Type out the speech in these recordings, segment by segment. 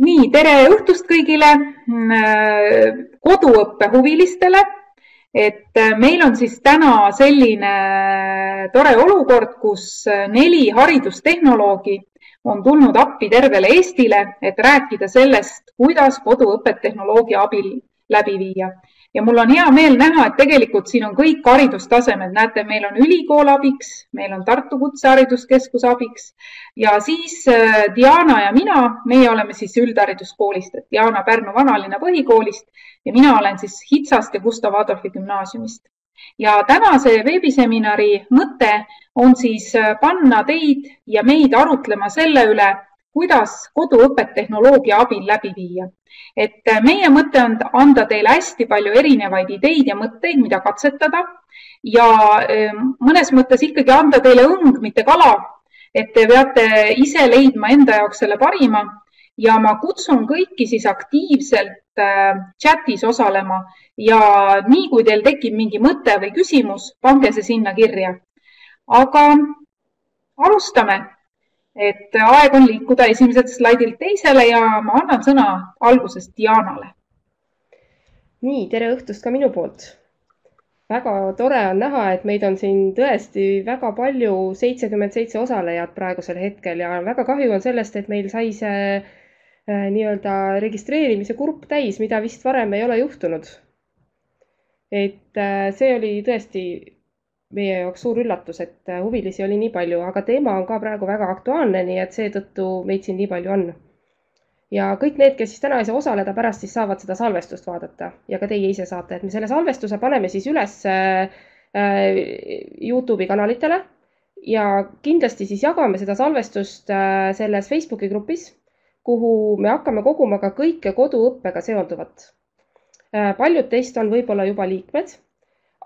nii, tere õhtust kõigile koduõppehuvilistele. et meil on siis täna selline tore olukord, kus neli haridustehnoloogi on tulnud appi tervele Eestile, et rääkida sellest, kuidas koduõpet tehnoloogia abil läbi viia ja mul on hea meel näha, et tegelikult siin on kõik haridustasemed, näete, meil on ülikool abiks, meil on Tartu Kutsehariduskeskus abiks ja siis äh, Diana ja mina, meie oleme siis üldhariduskoolist, et Diana Pärnu vanalinna põhikoolist ja mina olen siis Hitsast ja Gustav Adolfi gümnaasiumist. ja tänase veebiseminari mõte on siis äh, panna teid ja meid arutlema selle üle, kuidas koduõpet tehnoloogia abil läbi viia. et äh, meie mõte on anda teile hästi palju erinevaid ideid ja mõtteid, mida katsetada ja ähm, mõnes mõttes ikkagi anda teile õng, mitte kala. et te peate ise leidma enda jaoks selle parima ja ma kutsun kõiki siis aktiivselt äh, chatis osalema ja nii kui teil tekib mingi mõte või küsimus, pange see sinna kirja. aga alustame et aeg on liikuda esimeselt slaidilt teisele ja ma annan sõna alguses Dianale. nii, tere õhtust ka minu poolt. väga tore on näha, et meid on siin tõesti väga palju, seitsekümmend seitse osalejat praegusel hetkel ja väga kahju on sellest, et meil sai see äh, nii-öelda registreerimise kurp täis, mida vist varem ei ole juhtunud. et äh, see oli tõesti meie jaoks suur üllatus, et äh, huvilisi oli nii palju, aga teema on ka praegu väga aktuaalne, nii et seetõttu meid siin nii palju on. ja kõik need, kes siis täna ei saa osaleda, pärast siis saavad seda salvestust vaadata. Ja ka teie ise saate, et me selle salvestuse paneme siis üles äh, äh, Youtube'i kanalitele. Ja kindlasti siis jagame seda salvestust selles Facebooki grupis, kuhu me hakkame koguma ka kõike koduõppega seonduvat. Paljud teist on võib-olla juba liikmed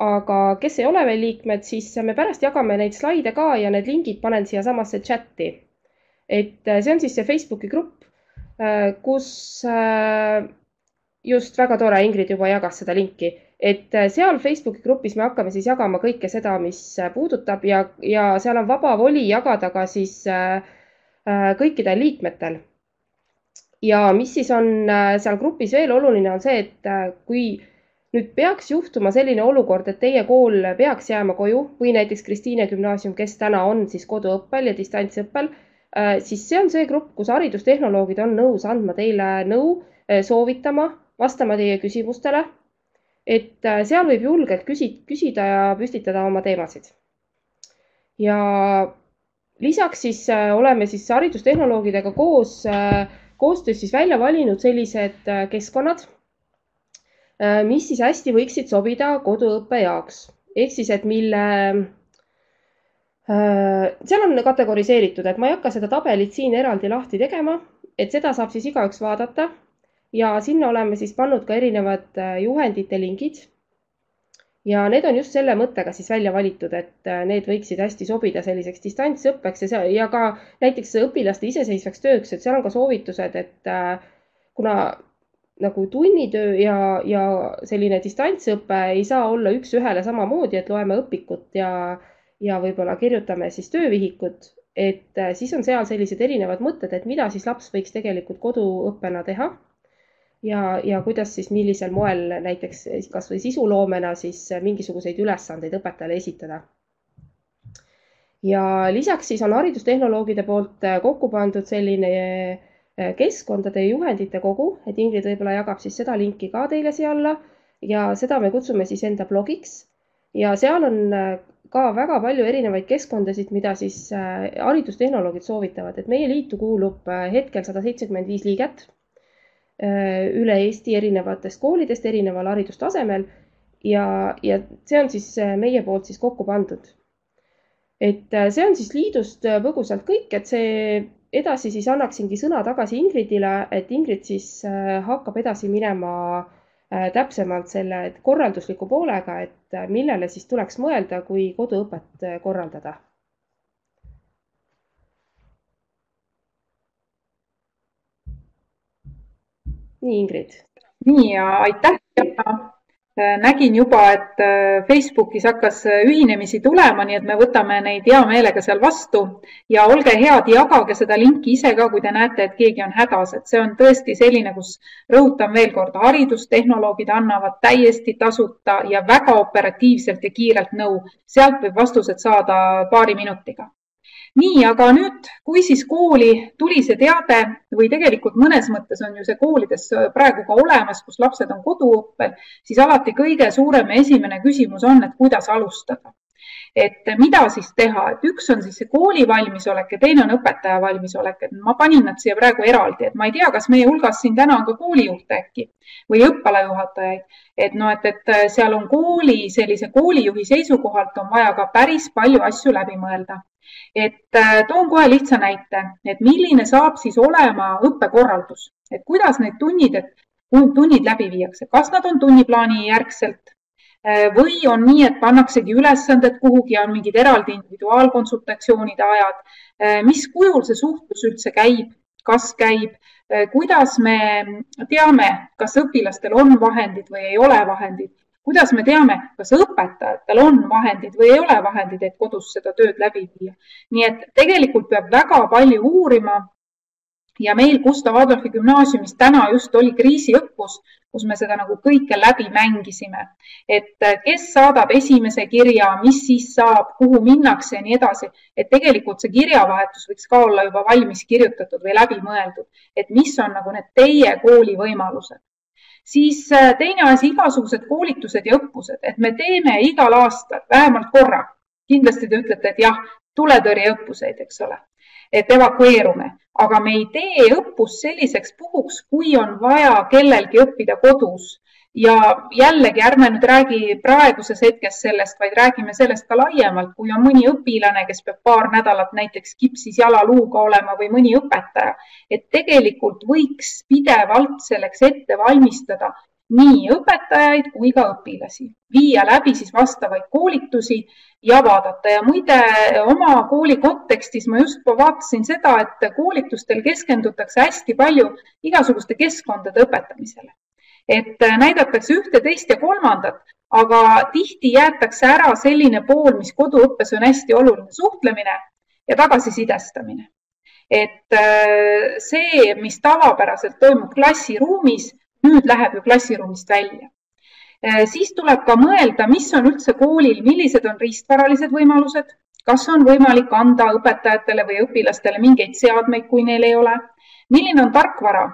aga kes ei ole veel liikmed, siis me pärast jagame neid slaide ka ja need lingid panen siiasamasse chati. et äh, see on siis see Facebooki grupp, äh, kus äh, just väga tore, Ingrid juba jagas seda linki, et seal Facebooki grupis me hakkame siis jagama kõike seda, mis puudutab ja, ja seal on vaba voli jagada ka siis kõikidel liikmetel. ja mis siis on seal grupis veel oluline, on see, et kui nüüd peaks juhtuma selline olukord, et teie kool peaks jääma koju või näiteks Kristiine gümnaasium, kes täna on siis koduõppel ja distantsõppel, äh, siis see on see grupp, kus haridustehnoloogid on nõus andma teile nõu, äh, soovitama, vastama teie küsimustele. et äh, seal võib julgelt küsi-, küsida ja püstitada oma teemasid. ja lisaks siis oleme siis haridustehnoloogidega koos, koostöös siis välja valinud sellised keskkonnad mis siis hästi võiksid sobida koduõppe jaoks. ehk siis, et mille, äh, seal on kategoriseeritud, et ma ei hakka seda tabelit siin eraldi lahti tegema, et seda saab siis igaüks vaadata ja sinna oleme siis pannud ka erinevad äh, juhendite lingid. ja need on just selle mõttega siis välja valitud, et need võiksid hästi sobida selliseks distantsõppeks ja ja ka näiteks õpilaste iseseisvaks tööks, et seal on ka soovitused, et kuna nagu tunnitöö ja, ja selline distantsõpe ei saa olla üks-ühele samamoodi, et loeme õpikut ja, ja võib-olla kirjutame siis töövihikut, et äh, siis on seal sellised erinevad mõtted, et mida siis laps võiks tegelikult koduõppena teha. ja, ja kuidas siis, millisel moel näiteks kasvõi sisuloomena siis mingisuguseid ülesandeid õpetajale esitada. ja lisaks siis on haridustehnoloogide poolt kokku pandud selline keskkondade ja juhendite kogu, et Ingrid võib-olla jagab siis seda linki ka teile siia alla ja seda me kutsume siis enda blogiks. ja seal on äh, ka väga palju erinevaid keskkondasid, mida siis äh, haridustehnoloogid soovitavad, et meie liitu kuulub hetkel sada seitsekümmend viis liiget üle Eesti erinevatest koolidest erineval haridustasemel ja, ja see on siis meie poolt siis kokku pandud. et see on siis liidust põgusalt kõik, et see edasi siis annaksingi sõna tagasi Ingridile, et Ingrid siis äh, hakkab edasi minema äh, täpsemalt selle korraldusliku poolega, et äh, millele siis tuleks mõelda, kui koduõpet korraldada. nii, Ingrid. nii ja aitäh Äh, nägin juba, et äh, Facebookis hakkas äh, ühinemisi tulema, nii et me võtame neid hea meelega seal vastu. Ja olge head, jagage seda linki ise ka, kui te näete, et keegi on hädas, et see on tõesti selline, kus rõhutan veel kord, haridustehnoloogid annavad täiesti tasuta ja väga operatiivselt ja kiirelt nõu. sealt võib vastused saada paari minutiga nii, aga nüüd, kui siis kooli tuli see teade või tegelikult mõnes mõttes on ju see koolides praegu ka olemas, kus lapsed on koduõppel, siis alati kõige suurem ja esimene küsimus on, et kuidas alustada. et mida siis teha, et üks on siis see kooli valmisolek ja teine on õpetaja valmisolek, et ma panin nad siia praegu eraldi, et ma ei tea, kas meie hulgas siin täna on ka koolijuhte äkki või õppealajuhatajaid, et noh, et, et seal on kooli, sellise koolijuhi seisukohalt on vaja ka päris palju asju läbi mõelda et äh, toon kohe lihtsa näite, et milline saab siis olema õppekorraldus, et kuidas need tunnid, et tunnid läbi viiakse, kas nad on tunniplaani järgselt? Äh, või on nii, et pannaksegi ülesanded kuhugi on mingid eraldi individuaalkonsultatsioonide ajad. Äh, mis kujul see suhtlus üldse käib, kas käib, kuidas me teame, kas õpilastel on vahendid või ei ole vahendid kuidas me teame, kas õpetajatel on vahendid või ei ole vahendid, et kodus seda tööd läbi viia. nii et tegelikult peab väga palju uurima. ja meil Gustav Adolfi gümnaasiumis täna just oli kriisiõppus, kus me seda nagu kõike läbi mängisime, et kes saadab esimese kirja, mis siis saab, kuhu minnakse ja nii edasi, et tegelikult see kirjavahetus võiks ka olla juba valmis kirjutatud või läbi mõeldud, et mis on nagu need teie kooli võimalused siis äh, teine asi, igasugused koolitused ja õppused, et me teeme igal aastal vähemalt korra. kindlasti te ütlete, et jah, tuletõrjeõppuseid, eks ole, et evakueerume, aga me ei tee õppust selliseks puhuks, kui on vaja kellelgi õppida kodus ja jällegi ärme nüüd räägi praeguses hetkes sellest, vaid räägime sellest ka laiemalt, kui on mõni õpilane, kes peab paar nädalat näiteks kipsis jalaluuga olema või mõni õpetaja, et tegelikult võiks pidevalt selleks ette valmistada nii õpetajaid kui ka õpilasi, viia läbi siis vastavaid koolitusi ja vaadata. Ja muide oma kooli kontekstis ma just vaatasin seda, et koolitustel keskendutakse hästi palju igasuguste keskkondade õpetamisele et äh, näidatakse ühte, teist ja kolmandat, aga tihti jäetakse ära selline pool, mis koduõppes on hästi oluline, suhtlemine ja tagasisidestamine. et äh, see, mis tavapäraselt toimub klassiruumis, nüüd läheb ju klassiruumist välja. Äh, siis tuleb ka mõelda, mis on üldse koolil, millised on riistvaralised võimalused, kas on võimalik anda õpetajatele või õpilastele mingeid seadmeid, kui neil ei ole, milline on tarkvara,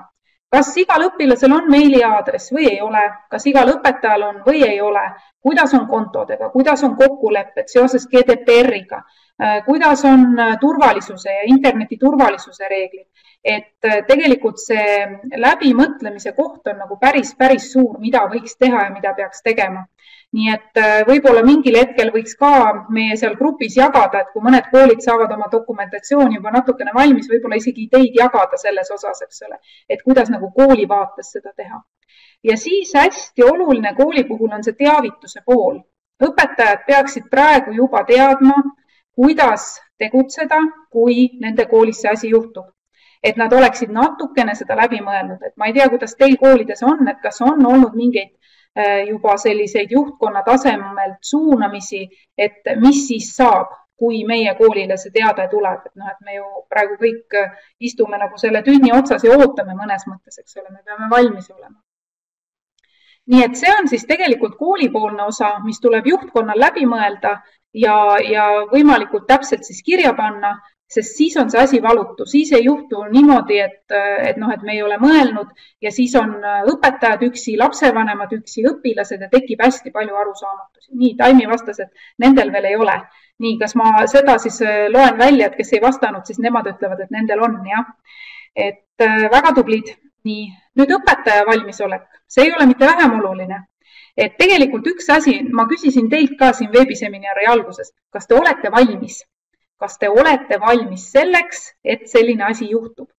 kas igal õpilasel on meiliaadress või ei ole, kas igal õpetajal on või ei ole, kuidas on kontodega, kuidas on kokkulepped seoses GDPR-iga, äh, kuidas on äh, turvalisuse ja interneti turvalisuse reeglid, et äh, tegelikult see läbimõtlemise koht on nagu päris, päris suur, mida võiks teha ja mida peaks tegema nii et äh, võib-olla mingil hetkel võiks ka meie seal grupis jagada, et kui mõned koolid saavad oma dokumentatsiooni juba natukene valmis, võib-olla isegi ideid jagada selles osas, eks ole, et kuidas nagu kooli vaates seda teha. ja siis hästi oluline kooli puhul on see teavituse pool. õpetajad peaksid praegu juba teadma, kuidas tegutseda, kui nende koolis see asi juhtub et nad oleksid natukene seda läbi mõelnud, et ma ei tea, kuidas teil koolides on, et kas on olnud mingeid juba selliseid juhtkonna tasemelt suunamisi, et mis siis saab, kui meie koolile see teade tuleb, et noh, et me ju praegu kõik äh, istume nagu selle tünni otsas ja ootame mõnes mõttes, eks ole, me peame valmis olema. nii et see on siis tegelikult koolipoolne osa, mis tuleb juhtkonnal läbi mõelda ja, ja võimalikult täpselt siis kirja panna sest siis on see asi valutu, siis ei juhtu niimoodi, et, et noh, et me ei ole mõelnud ja siis on õpetajad üksi, lapsevanemad üksi, õpilased ja tekib hästi palju arusaamatusi. nii, Taimi vastas, et nendel veel ei ole. nii, kas ma seda siis äh, loen välja, et kes ei vastanud, siis nemad ütlevad, et nendel on jah. et äh, väga tublid. nii, nüüd õpetaja valmisolek, see ei ole mitte vähem oluline et tegelikult üks asi, ma küsisin teilt ka siin veebiseminari alguses, kas te olete valmis kas te olete valmis selleks, et selline asi juhtub?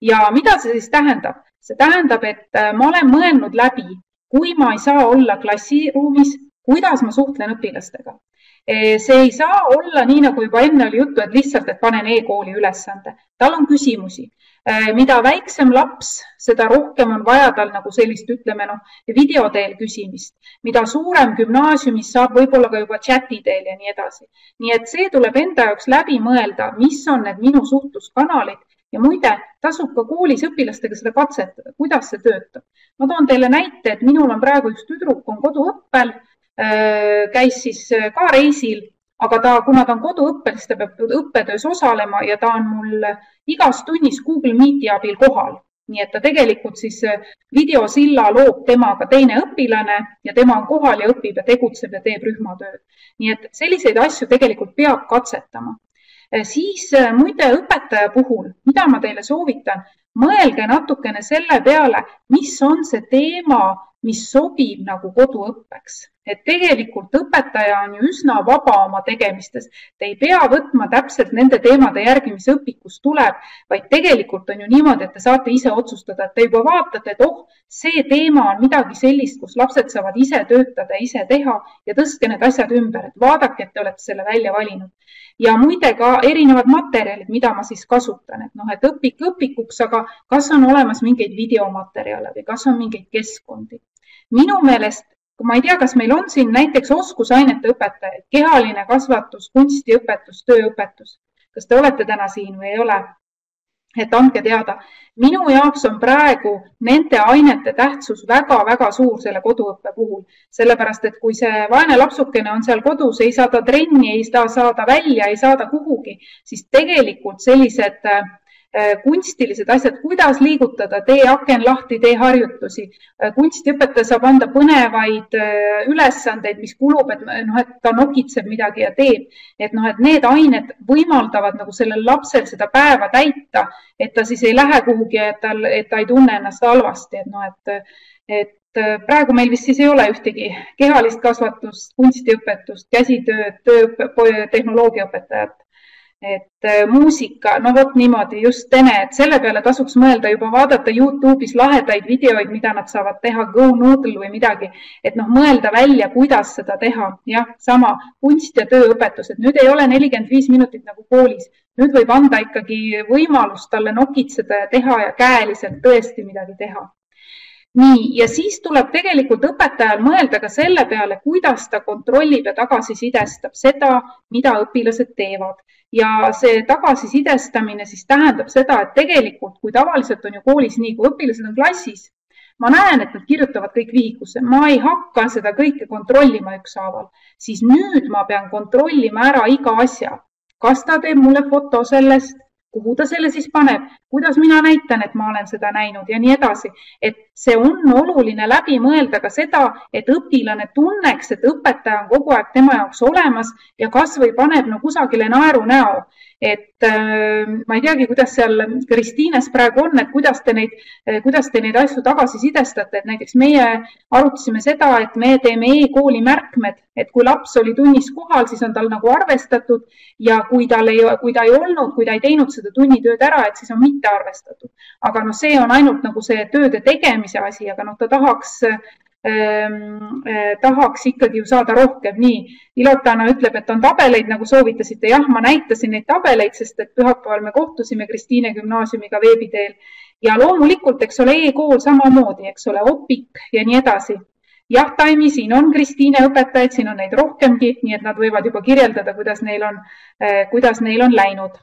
ja mida see siis tähendab? see tähendab, et äh, ma olen mõelnud läbi, kui ma ei saa olla klassiruumis, kuidas ma suhtlen õpilastega. See ei saa olla nii, nagu juba enne oli juttu, et lihtsalt, et panen e-kooli ülesande. tal on küsimusi. Äh, mida väiksem laps, seda rohkem on vaja tal nagu sellist, ütleme noh, video teel küsimist, mida suurem gümnaasiumis saab võib-olla ka juba chati teel ja nii edasi. nii et see tuleb enda jaoks läbi mõelda, mis on need minu suhtluskanalid ja muide, tasub ka koolis õpilastega seda katsetada, kuidas see töötab. ma toon teile näite, et minul on praegu üks tüdruk, on koduõppel, äh, käis siis äh, ka reisil aga ta, kuna ta on koduõppel, siis ta peab õppetöös osalema ja ta on mul igas tunnis Google Meeti abil kohal. nii et ta tegelikult siis äh, videosilla loob temaga teine õpilane ja tema on kohal ja õpib ja tegutseb ja teeb rühmatööd. nii et selliseid asju tegelikult peab katsetama. Äh, siis äh, muide õpetaja puhul, mida ma teile soovitan, mõelge natukene selle peale, mis on see teema, mis sobib nagu koduõppeks et tegelikult õpetaja on ju üsna vaba oma tegemistes. Te ei pea võtma täpselt nende teemade järgi, mis õpikus tuleb, vaid tegelikult on ju niimoodi, et te saate ise otsustada, et te juba vaatate, et oh, see teema on midagi sellist, kus lapsed saavad ise töötada, ise teha ja tõstke need asjad ümber, et vaadake, et te olete selle välja valinud. ja muide ka erinevad materjalid, mida ma siis kasutan, et noh, et õpik õpikuks, aga kas on olemas mingeid videomaterjale või kas on mingeid keskkondi minu meelest ma ei tea, kas meil on siin näiteks oskusainete õpetajaid, kehaline kasvatus, kunstiõpetus, tööõpetus. kas te olete täna siin või ei ole? et andke teada. minu jaoks on praegu nende ainete tähtsus väga-väga suur selle koduõppe puhul, sellepärast et kui see vaene lapsukene on seal kodus, ei saa ta trenni, ei saa saada välja, ei saada kuhugi, siis tegelikult sellised äh, kunstilised asjad, kuidas liigutada, tee aken lahti, tee harjutusi. Äh, kunstiõpetaja saab anda põnevaid äh, ülesandeid, mis kulub, et noh, et ta nokitseb midagi ja teeb. et noh, et need ained võimaldavad nagu sellel lapsel seda päeva täita, et ta siis ei lähe kuhugi, et tal, et ta ei tunne ennast halvasti, et noh, et, et praegu meil vist siis ei ole ühtegi kehalist kasvatust, kunstiõpetust, käsitööd, töö, tehnoloogiaõpetajat et äh, muusika, no vot niimoodi, just Tene, et selle peale tasuks mõelda juba vaadata Youtube'is lahedaid videoid, mida nad saavad teha, Go Noodle või midagi, et noh, mõelda välja, kuidas seda teha. jah, sama kunst ja tööõpetus, et nüüd ei ole nelikümmend viis minutit nagu koolis, nüüd võib anda ikkagi võimalust talle nokitseda ja teha ja käeliselt tõesti midagi teha nii, ja siis tuleb tegelikult õpetajal mõelda ka selle peale, kuidas ta kontrollib ja tagasisidestab seda, mida õpilased teevad ja see tagasisidestamine siis tähendab seda, et tegelikult, kui tavaliselt on ju koolis nii, kui õpilased on klassis, ma näen, et nad kirjutavad kõik vihikusse, ma ei hakka seda kõike kontrollima ükshaaval, siis nüüd ma pean kontrollima ära iga asja. kas ta teeb mulle foto sellest, kuhu ta selle siis paneb, kuidas mina näitan, et ma olen seda näinud ja nii edasi. et see on oluline läbi mõelda ka seda, et õpilane tunneks, et õpetaja on kogu aeg tema jaoks olemas ja kasvõi paneb no kusagile naeru näo. Et äh, ma ei teagi, kuidas seal Kristiines praegu on, et kuidas te neid, äh, kuidas te neid asju tagasisidestate, et näiteks meie arutasime seda, et me teeme e-kooli märkmed, et kui laps oli tunnis kohal, siis on tal nagu arvestatud ja kui tal ei, kui ta ei olnud, kui ta ei teinud seda tunnitööd ära, et siis on mitte arvestatud. aga noh, see on ainult nagu see tööde tegemise asi, aga noh, ta tahaks Ehm, eh, tahaks ikkagi ju saada rohkem. nii, Ilotana ütleb, et on tabeleid, nagu soovitasite. jah, ma näitasin neid tabeleid, sest et pühapäeval me kohtusime Kristiine gümnaasiumiga veebi teel ja loomulikult, eks ole e, e-kool samamoodi, eks ole, Opik ja nii edasi. jah, Taimi, siin on Kristiine õpetajaid, siin on neid rohkemgi, nii et nad võivad juba kirjeldada, kuidas neil on, eh, kuidas neil on läinud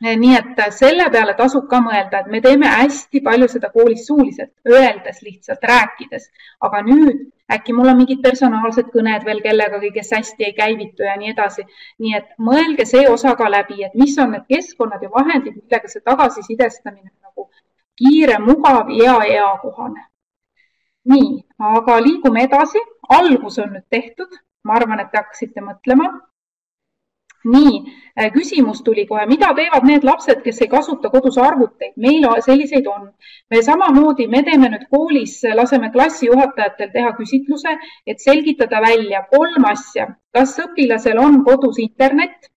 nii et eh, selle peale tasub ka mõelda, et me teeme hästi palju seda koolis suuliselt, öeldes lihtsalt, rääkides, aga nüüd äkki mul on mingid personaalsed kõned veel kellegagi, kes hästi ei käivitu ja nii edasi. nii et mõelge see osa ka läbi, et mis on need keskkonnad ja vahendid, millega see tagasisidestamine nagu kiire, mugav ja eakohane. nii, aga liigume edasi. algus on nüüd tehtud, ma arvan, et te hakkasite mõtlema nii, äh, küsimus tuli kohe, mida teevad need lapsed, kes ei kasuta kodus arvuteid? meil selliseid on. me samamoodi, me teeme nüüd koolis, laseme klassijuhatajatel teha küsitluse, et selgitada välja kolm asja. kas õpilasel on kodus internet?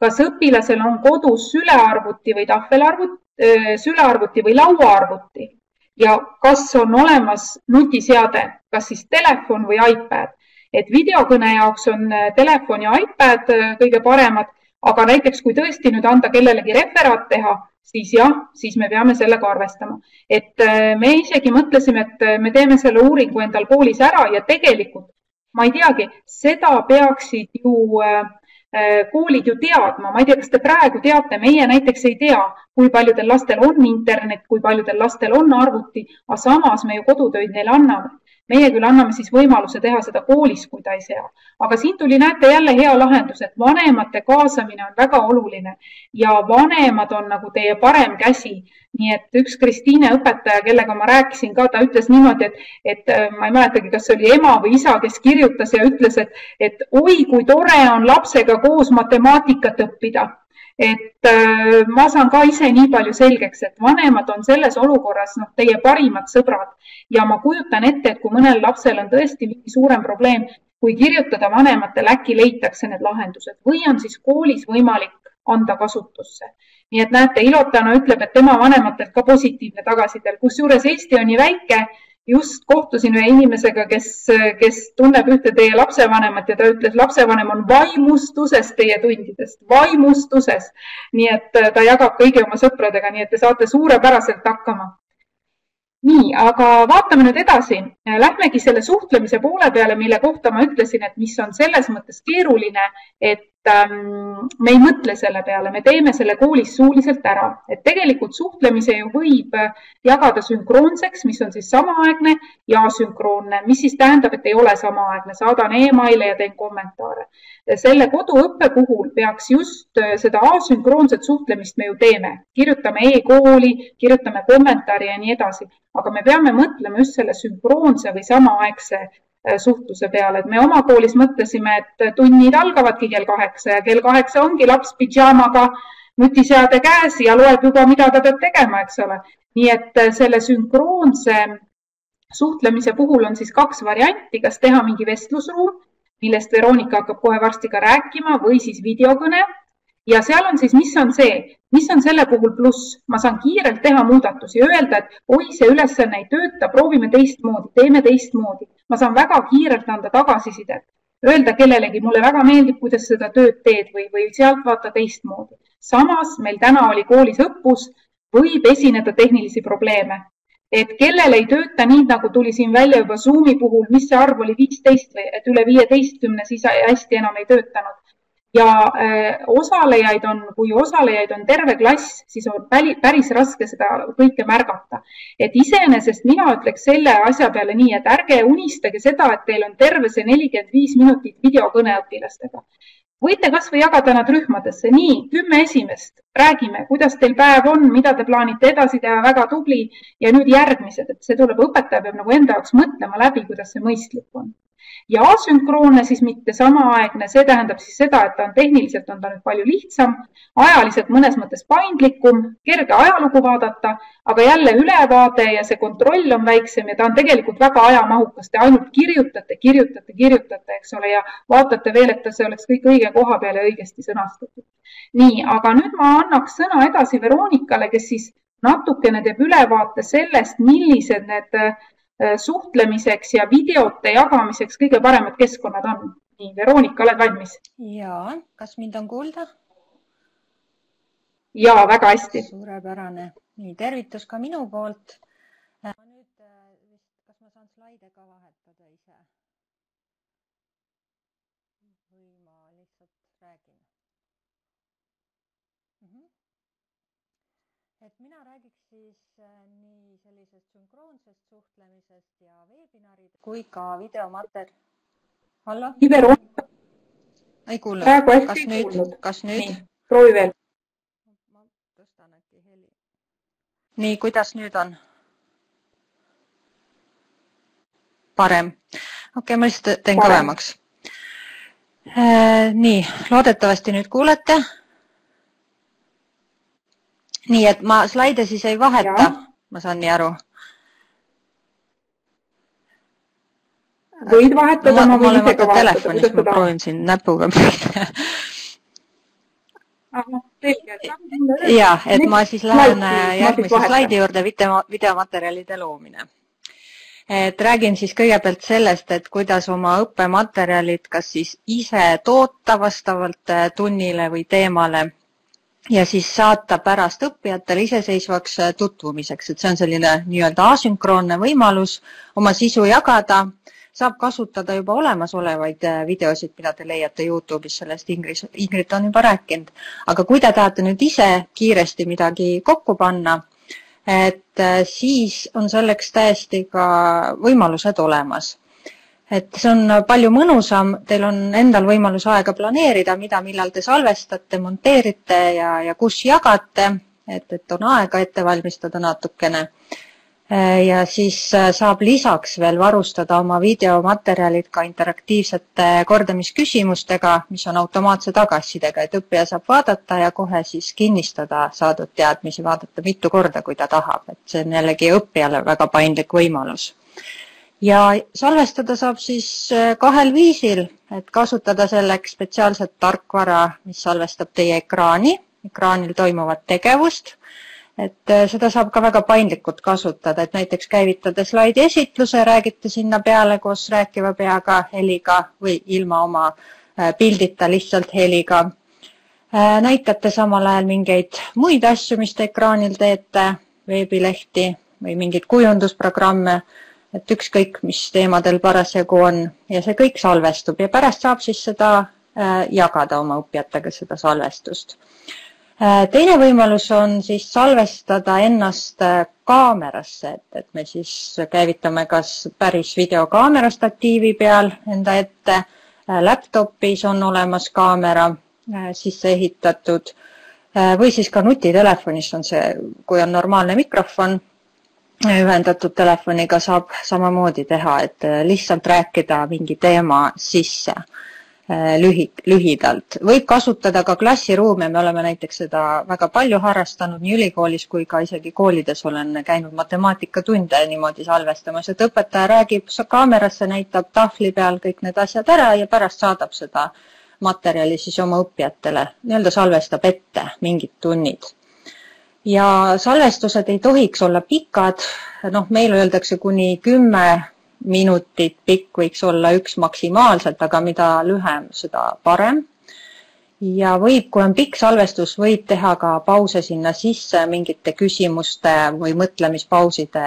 kas õpilasel on kodus sülearvuti või tahvelarvuti, äh, sülearvuti või lauaarvuti? ja kas on olemas nutiseade, kas siis telefon või iPad? Et videokõne jaoks on äh, telefon ja iPad äh, kõige paremad, aga näiteks kui tõesti nüüd anda kellelegi referaat teha, siis jah, siis me peame sellega arvestama. et äh, me isegi mõtlesime, et me teeme selle uuringu endal koolis ära ja tegelikult ma ei teagi, seda peaksid ju koolid ju teadma, ma ei tea, kas te praegu teate, meie näiteks ei tea, kui paljudel lastel on internet, kui paljudel lastel on arvuti, aga samas me ju kodutöid neile anname meie küll anname siis võimaluse teha seda koolis, kui ta ei sea. aga siin tuli, näete jälle hea lahendus, et vanemate kaasamine on väga oluline ja vanemad on nagu teie parem käsi. nii et üks Kristiine õpetaja, kellega ma rääkisin ka, ta ütles niimoodi, et, et äh, ma ei mäletagi, kas see oli ema või isa, kes kirjutas ja ütles, et, et oi, kui tore on lapsega koos matemaatikat õppida et äh, ma saan ka ise nii palju selgeks, et vanemad on selles olukorras noh, teie parimad sõbrad. Ja ma kujutan ette, et kui mõnel lapsel on tõesti mingi suurem probleem, kui kirjutada vanematele, äkki leitakse need lahendused. Või on siis koolis võimalik anda kasutusse. nii et näete, Ilotana ütleb, et tema vanematelt ka positiivne tagasiside, kusjuures Eesti on nii väike just kohtusin ühe inimesega, kes, kes tunneb ühte teie lapsevanemat ja ta ütles, lapsevanem on vaimustuses teie tundidest, vaimustuses. nii et ta jagab kõigi oma sõpradega, nii et te saate suurepäraselt hakkama. nii, aga vaatame nüüd edasi. Lähmegi selle suhtlemise poole peale, mille kohta ma ütlesin, et mis on selles mõttes keeruline, et me ei mõtle selle peale, me teeme selle koolis suuliselt ära, et tegelikult suhtlemise ju võib äh, jagada sünkroonseks, mis on siis samaaegne ja asünkroonne, mis siis tähendab, et ei ole samaaegne, saadan emaile ja teen kommentaare. selle koduõppe puhul peaks just äh, seda asünkroonset suhtlemist me ju teeme, kirjutame e-kooli, kirjutame kommentaari ja nii edasi, aga me peame mõtlema just selle sünkroonse või samaaegse suhtluse peale, et me oma koolis mõtlesime, et tunnid algavadki kell kaheksa ja kell kaheksa ongi laps pidžaamaga nutiseade käes ja loeb juba, mida ta peab tegema, eks ole. nii et äh, selle sünkroonse suhtlemise puhul on siis kaks varianti, kas teha mingi vestlusruum, millest Veronika hakkab kohe varsti ka rääkima või siis videokõne ja seal on siis, mis on see, mis on selle puhul pluss, ma saan kiirelt teha muudatusi, öelda, et oi, see ülesanne ei tööta, proovime teistmoodi, teeme teistmoodi. ma saan väga kiirelt anda tagasisidet, öelda kellelegi, mulle väga meeldib, kuidas seda tööd teed või, või sealt vaata teistmoodi. samas meil täna oli koolis õppus, võib esineda tehnilisi probleeme, et kellel ei tööta nii, nagu tuli siin välja juba Zoomi puhul, mis see arv oli, viisteist või et üle viieteistkümne, siis hästi enam ei töötanud ja äh, osalejaid on, kui osalejaid on terve klass, siis on päris raske seda kõike märgata. et iseenesest mina ütleks selle asja peale nii, et ärge unistage seda, et teil on terve see nelikümmend viis minutit videokõne õpilastega. võite kasvõi jagada nad rühmadesse, nii kümme esimest, räägime, kuidas teil päev on, mida te plaanite edasi teha, väga tubli. Ja nüüd järgmised, et see tuleb, õpetaja peab nagu enda jaoks mõtlema läbi, kuidas see mõistlik on ja asünkroonne siis mitte samaaegne, see tähendab siis seda, et ta on tehniliselt on ta nüüd palju lihtsam, ajaliselt mõnes mõttes paindlikum, kerge ajalugu vaadata, aga jälle ülevaade ja see kontroll on väiksem ja ta on tegelikult väga ajamahukas, te ainult kirjutate, kirjutate, kirjutate, eks ole, ja vaatate veel, et see oleks kõik õige koha peal ja õigesti sõnastatud. nii, aga nüüd ma annaks sõna edasi Veronikale, kes siis natukene teeb ülevaate sellest, millised need suhtlemiseks ja videote jagamiseks kõige paremad keskkonnad on. nii, Veronika, oled valmis? ja, kas mind on kuulda? ja väga hästi. suurepärane. nii, tervitus ka minu poolt. ma nüüd äh, kas ma saan slaide ka vahetada ise? või ma lihtsalt räägin mm? -hmm et mina räägiks siis äh, nii sellisest sünkroonsest suhtlemisest ja veebinarid kui ka videomater-. hallo? ei hästi kas ei nüüd, kuulnud. kas nüüd? proovi veel. ma tõstan äkki heli. nii, kuidas nüüd on? parem. okei okay,, ma lihtsalt teen kõvemaks. Äh, nii, loodetavasti nüüd kuulete nii et ma slaide siis ei vaheta, ma saan nii aru. võid vahetada, ma võin ise ka vahetada. telefonis ma proovin siin näpuga ja, et ma siis lähen äh, järgmise slaidi juurde, video, videomaterjalide loomine. et räägin siis kõigepealt sellest, et kuidas oma õppematerjalid kas siis ise toota vastavalt äh, tunnile või teemale ja siis saata pärast õppijatele iseseisvaks tutvumiseks, et see on selline nii-öelda asünkroonne võimalus oma sisu jagada saab kasutada juba olemasolevaid äh, videosid, mida te leiate Youtube'is, sellest Ingrid, Ingrid on juba rääkinud. aga kui te tahate nüüd ise kiiresti midagi kokku panna, et äh, siis on selleks täiesti ka võimalused olemas. Et see on palju mõnusam, teil on endal võimalus aega planeerida, mida, millal te salvestate, monteerite ja, ja kus jagate, et, et on aega ette valmistada natukene. Äh, ja siis äh, saab lisaks veel varustada oma videomaterjalid ka interaktiivsete kordamisküsimustega, mis on automaatse tagasisidega, et õppija saab vaadata ja kohe siis kinnistada saadud teadmisi, vaadata mitu korda, kui ta tahab, et see on jällegi õppijale väga paindlik võimalus. Ja salvestada saab siis äh, kahel viisil, et kasutada selleks spetsiaalset tarkvara, mis salvestab teie ekraani, ekraanil toimuvat tegevust. Et äh, seda saab ka väga paindlikult kasutada, et näiteks käivitada slaidi esitluse, räägite sinna peale koos rääkiva peaga, heliga või ilma oma äh, pildita, lihtsalt heliga. Näitate samal ajal mingeid muid asju, mis te ekraanil teete, veebilehti või mingeid kujundusprogramme, et ükskõik, mis teemadel parasjagu on ja see kõik salvestub. Ja pärast saab siis seda jagada oma õppijatega, seda salvestust. Äh, teine võimalus on siis salvestada ennast äh, kaamerasse, et, et me siis käivitame kas päris videokaamera statiivi peal enda ette, äh, laptopis on olemas kaamera sisse ehitatud või siis ka nutitelefonis on see, kui on normaalne mikrofon ühendatud telefoniga, saab samamoodi teha, et lihtsalt rääkida mingi teema sisse Äh, lühi, lühidalt. võib kasutada ka klassiruume, me oleme näiteks seda väga palju harrastanud nii ülikoolis kui ka isegi koolides olen käinud matemaatika-tunde niimoodi salvestamas, et õpetaja räägib kaamerasse, näitab tahvli peal kõik need asjad ära ja pärast saadab seda materjali siis oma õppijatele, nii-öelda salvestab ette mingid tunnid. Ja salvestused ei tohiks olla pikad, noh, meil öeldakse kuni kümme minutit pikk võiks olla üks maksimaalselt, aga mida lühem, seda parem. ja võib, kui on pikk salvestus, võib teha ka pause sinna sisse mingite küsimuste või mõtlemispauside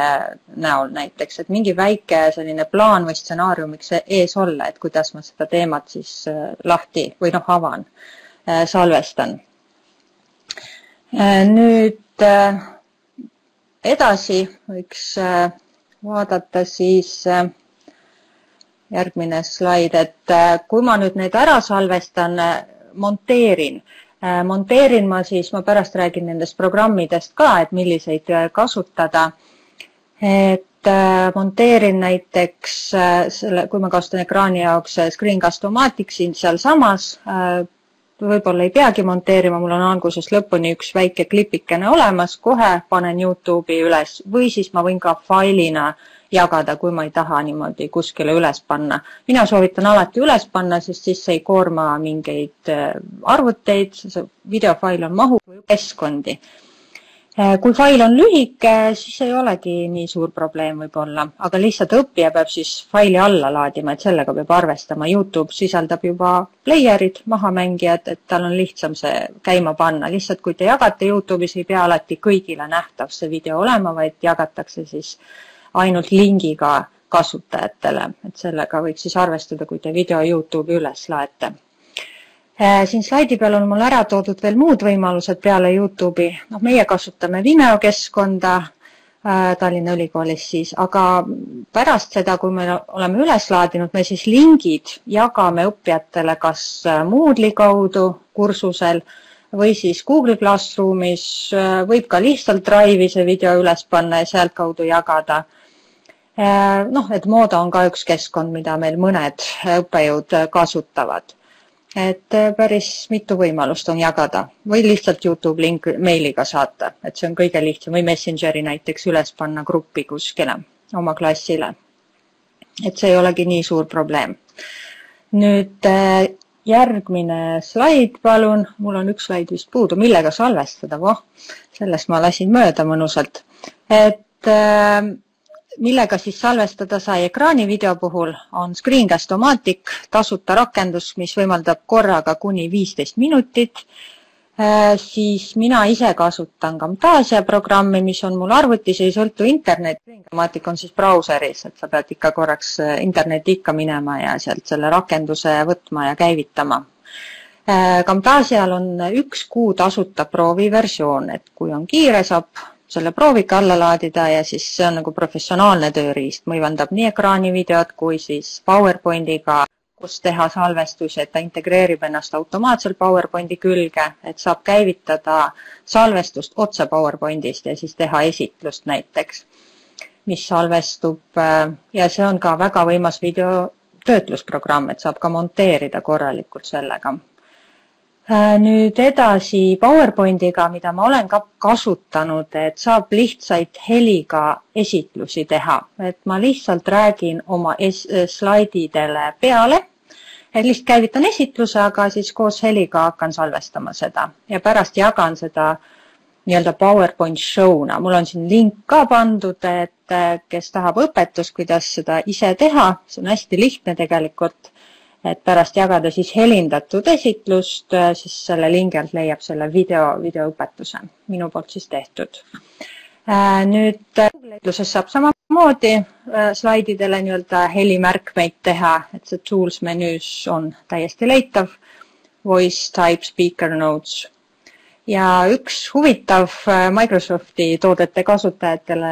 näol näiteks, et mingi väike selline plaan või stsenaarium võiks ees olla, et kuidas ma seda teemat siis äh, lahti või noh, avan, äh, salvestan. Äh, nüüd edasi võiks vaadata siis äh, järgmine slaid, et äh, kui ma nüüd need ära salvestan, äh, monteerin, monteerin ma siis, ma pärast räägin nendest programmidest ka, et milliseid kasutada. et monteerin näiteks selle, kui ma kasutan ekraani jaoks Screencast-O-Matic siin sealsamas, võib-olla ei peagi monteerima, mul on algusest lõpuni üks väike klipikene olemas, kohe panen Youtube'i üles või siis ma võin ka failina jagada, kui ma ei taha niimoodi kuskile üles panna. mina soovitan alati üles panna, sest siis ei koorma mingeid äh, arvuteid, videofail on mahuv keskkondi kui fail on lühike, siis ei olegi nii suur probleem võib-olla, aga lihtsalt õppija peab siis faili alla laadima, et sellega peab arvestama. Youtube sisaldab juba player'id, mahamängijad, et tal on lihtsam see käima panna. lihtsalt kui te jagate Youtube'is, ei pea alati kõigile nähtav see video olema, vaid jagatakse siis ainult lingiga kasutajatele, et sellega võiks siis arvestada, kui te video Youtube'i üles laete Äh, siin slaidi peal on mul ära toodud veel muud võimalused peale Youtube'i, noh, meie kasutame Vimeo keskkonda äh, Tallinna Ülikoolis siis, aga pärast seda, kui me oleme üles laadinud, me siis lingid jagame õppijatele kas äh, Moodle'i kaudu kursusel või siis Google Classroomis, võib ka lihtsalt Drive'i see video üles panna ja sealtkaudu jagada. Noh, et Moodle on ka üks keskkond, mida meil mõned õppejõud kasutavad et äh, päris mitu võimalust on jagada või lihtsalt Youtube link meiliga saata, et see on kõige lihtsam või Messengeri näiteks üles panna gruppi kuskile oma klassile. et see ei olegi nii suur probleem. nüüd äh, järgmine slaid, palun, mul on üks slaid vist puudu, millega salvestada, voh, sellest ma lasin mööda mõnusalt. et äh, millega siis salvestada sai ekraanivideo puhul, on Screencast-O-Matic tasuta rakendus, mis võimaldab korraga kuni viisteist minutit Äh, siis mina ise kasutan Camtasia programmi, mis on mul arvutis, ei sõltu interneti, informaatika on siis brauseris, et sa pead ikka korraks äh, internetti ikka minema ja sealt selle rakenduse võtma ja käivitama. Äh, Camtasial on üks kuu tasuta prooviversioon, et kui on kiire, saab selle proovika alla laadida ja siis see on nagu professionaalne tööriist, mõivandab nii ekraanivideot kui siis PowerPointiga kus teha salvestusi, et ta integreerib ennast automaatselt PowerPointi külge, et saab käivitada salvestust otse PowerPointist ja siis teha esitlust näiteks, mis salvestub ja see on ka väga võimas videotöötlusprogramm, et saab ka monteerida korralikult sellega. Nüüd edasi PowerPointiga, mida ma olen ka kasutanud, et saab lihtsaid heliga esitlusi teha, et ma lihtsalt räägin oma slaididele peale. Et lihtsalt käivitan esitluse, aga siis koos heliga hakkan salvestama seda. Ja pärast jagan seda nii-öelda PowerPoint show'na. mul on siin link ka pandud, et kes tahab õpetust, kuidas seda ise teha, see on hästi lihtne tegelikult, et pärast jagada siis helindatud esitlust, siis selle lingi alt leiab selle video, videoõpetuse, minu poolt siis tehtud Äh, nüüd äh, saab samamoodi äh, slaididele nii-öelda helimärkmeid teha, et see tools menüüs on täiesti leitav. Voice type speaker notes. Ja üks huvitav Microsofti toodete kasutajatele,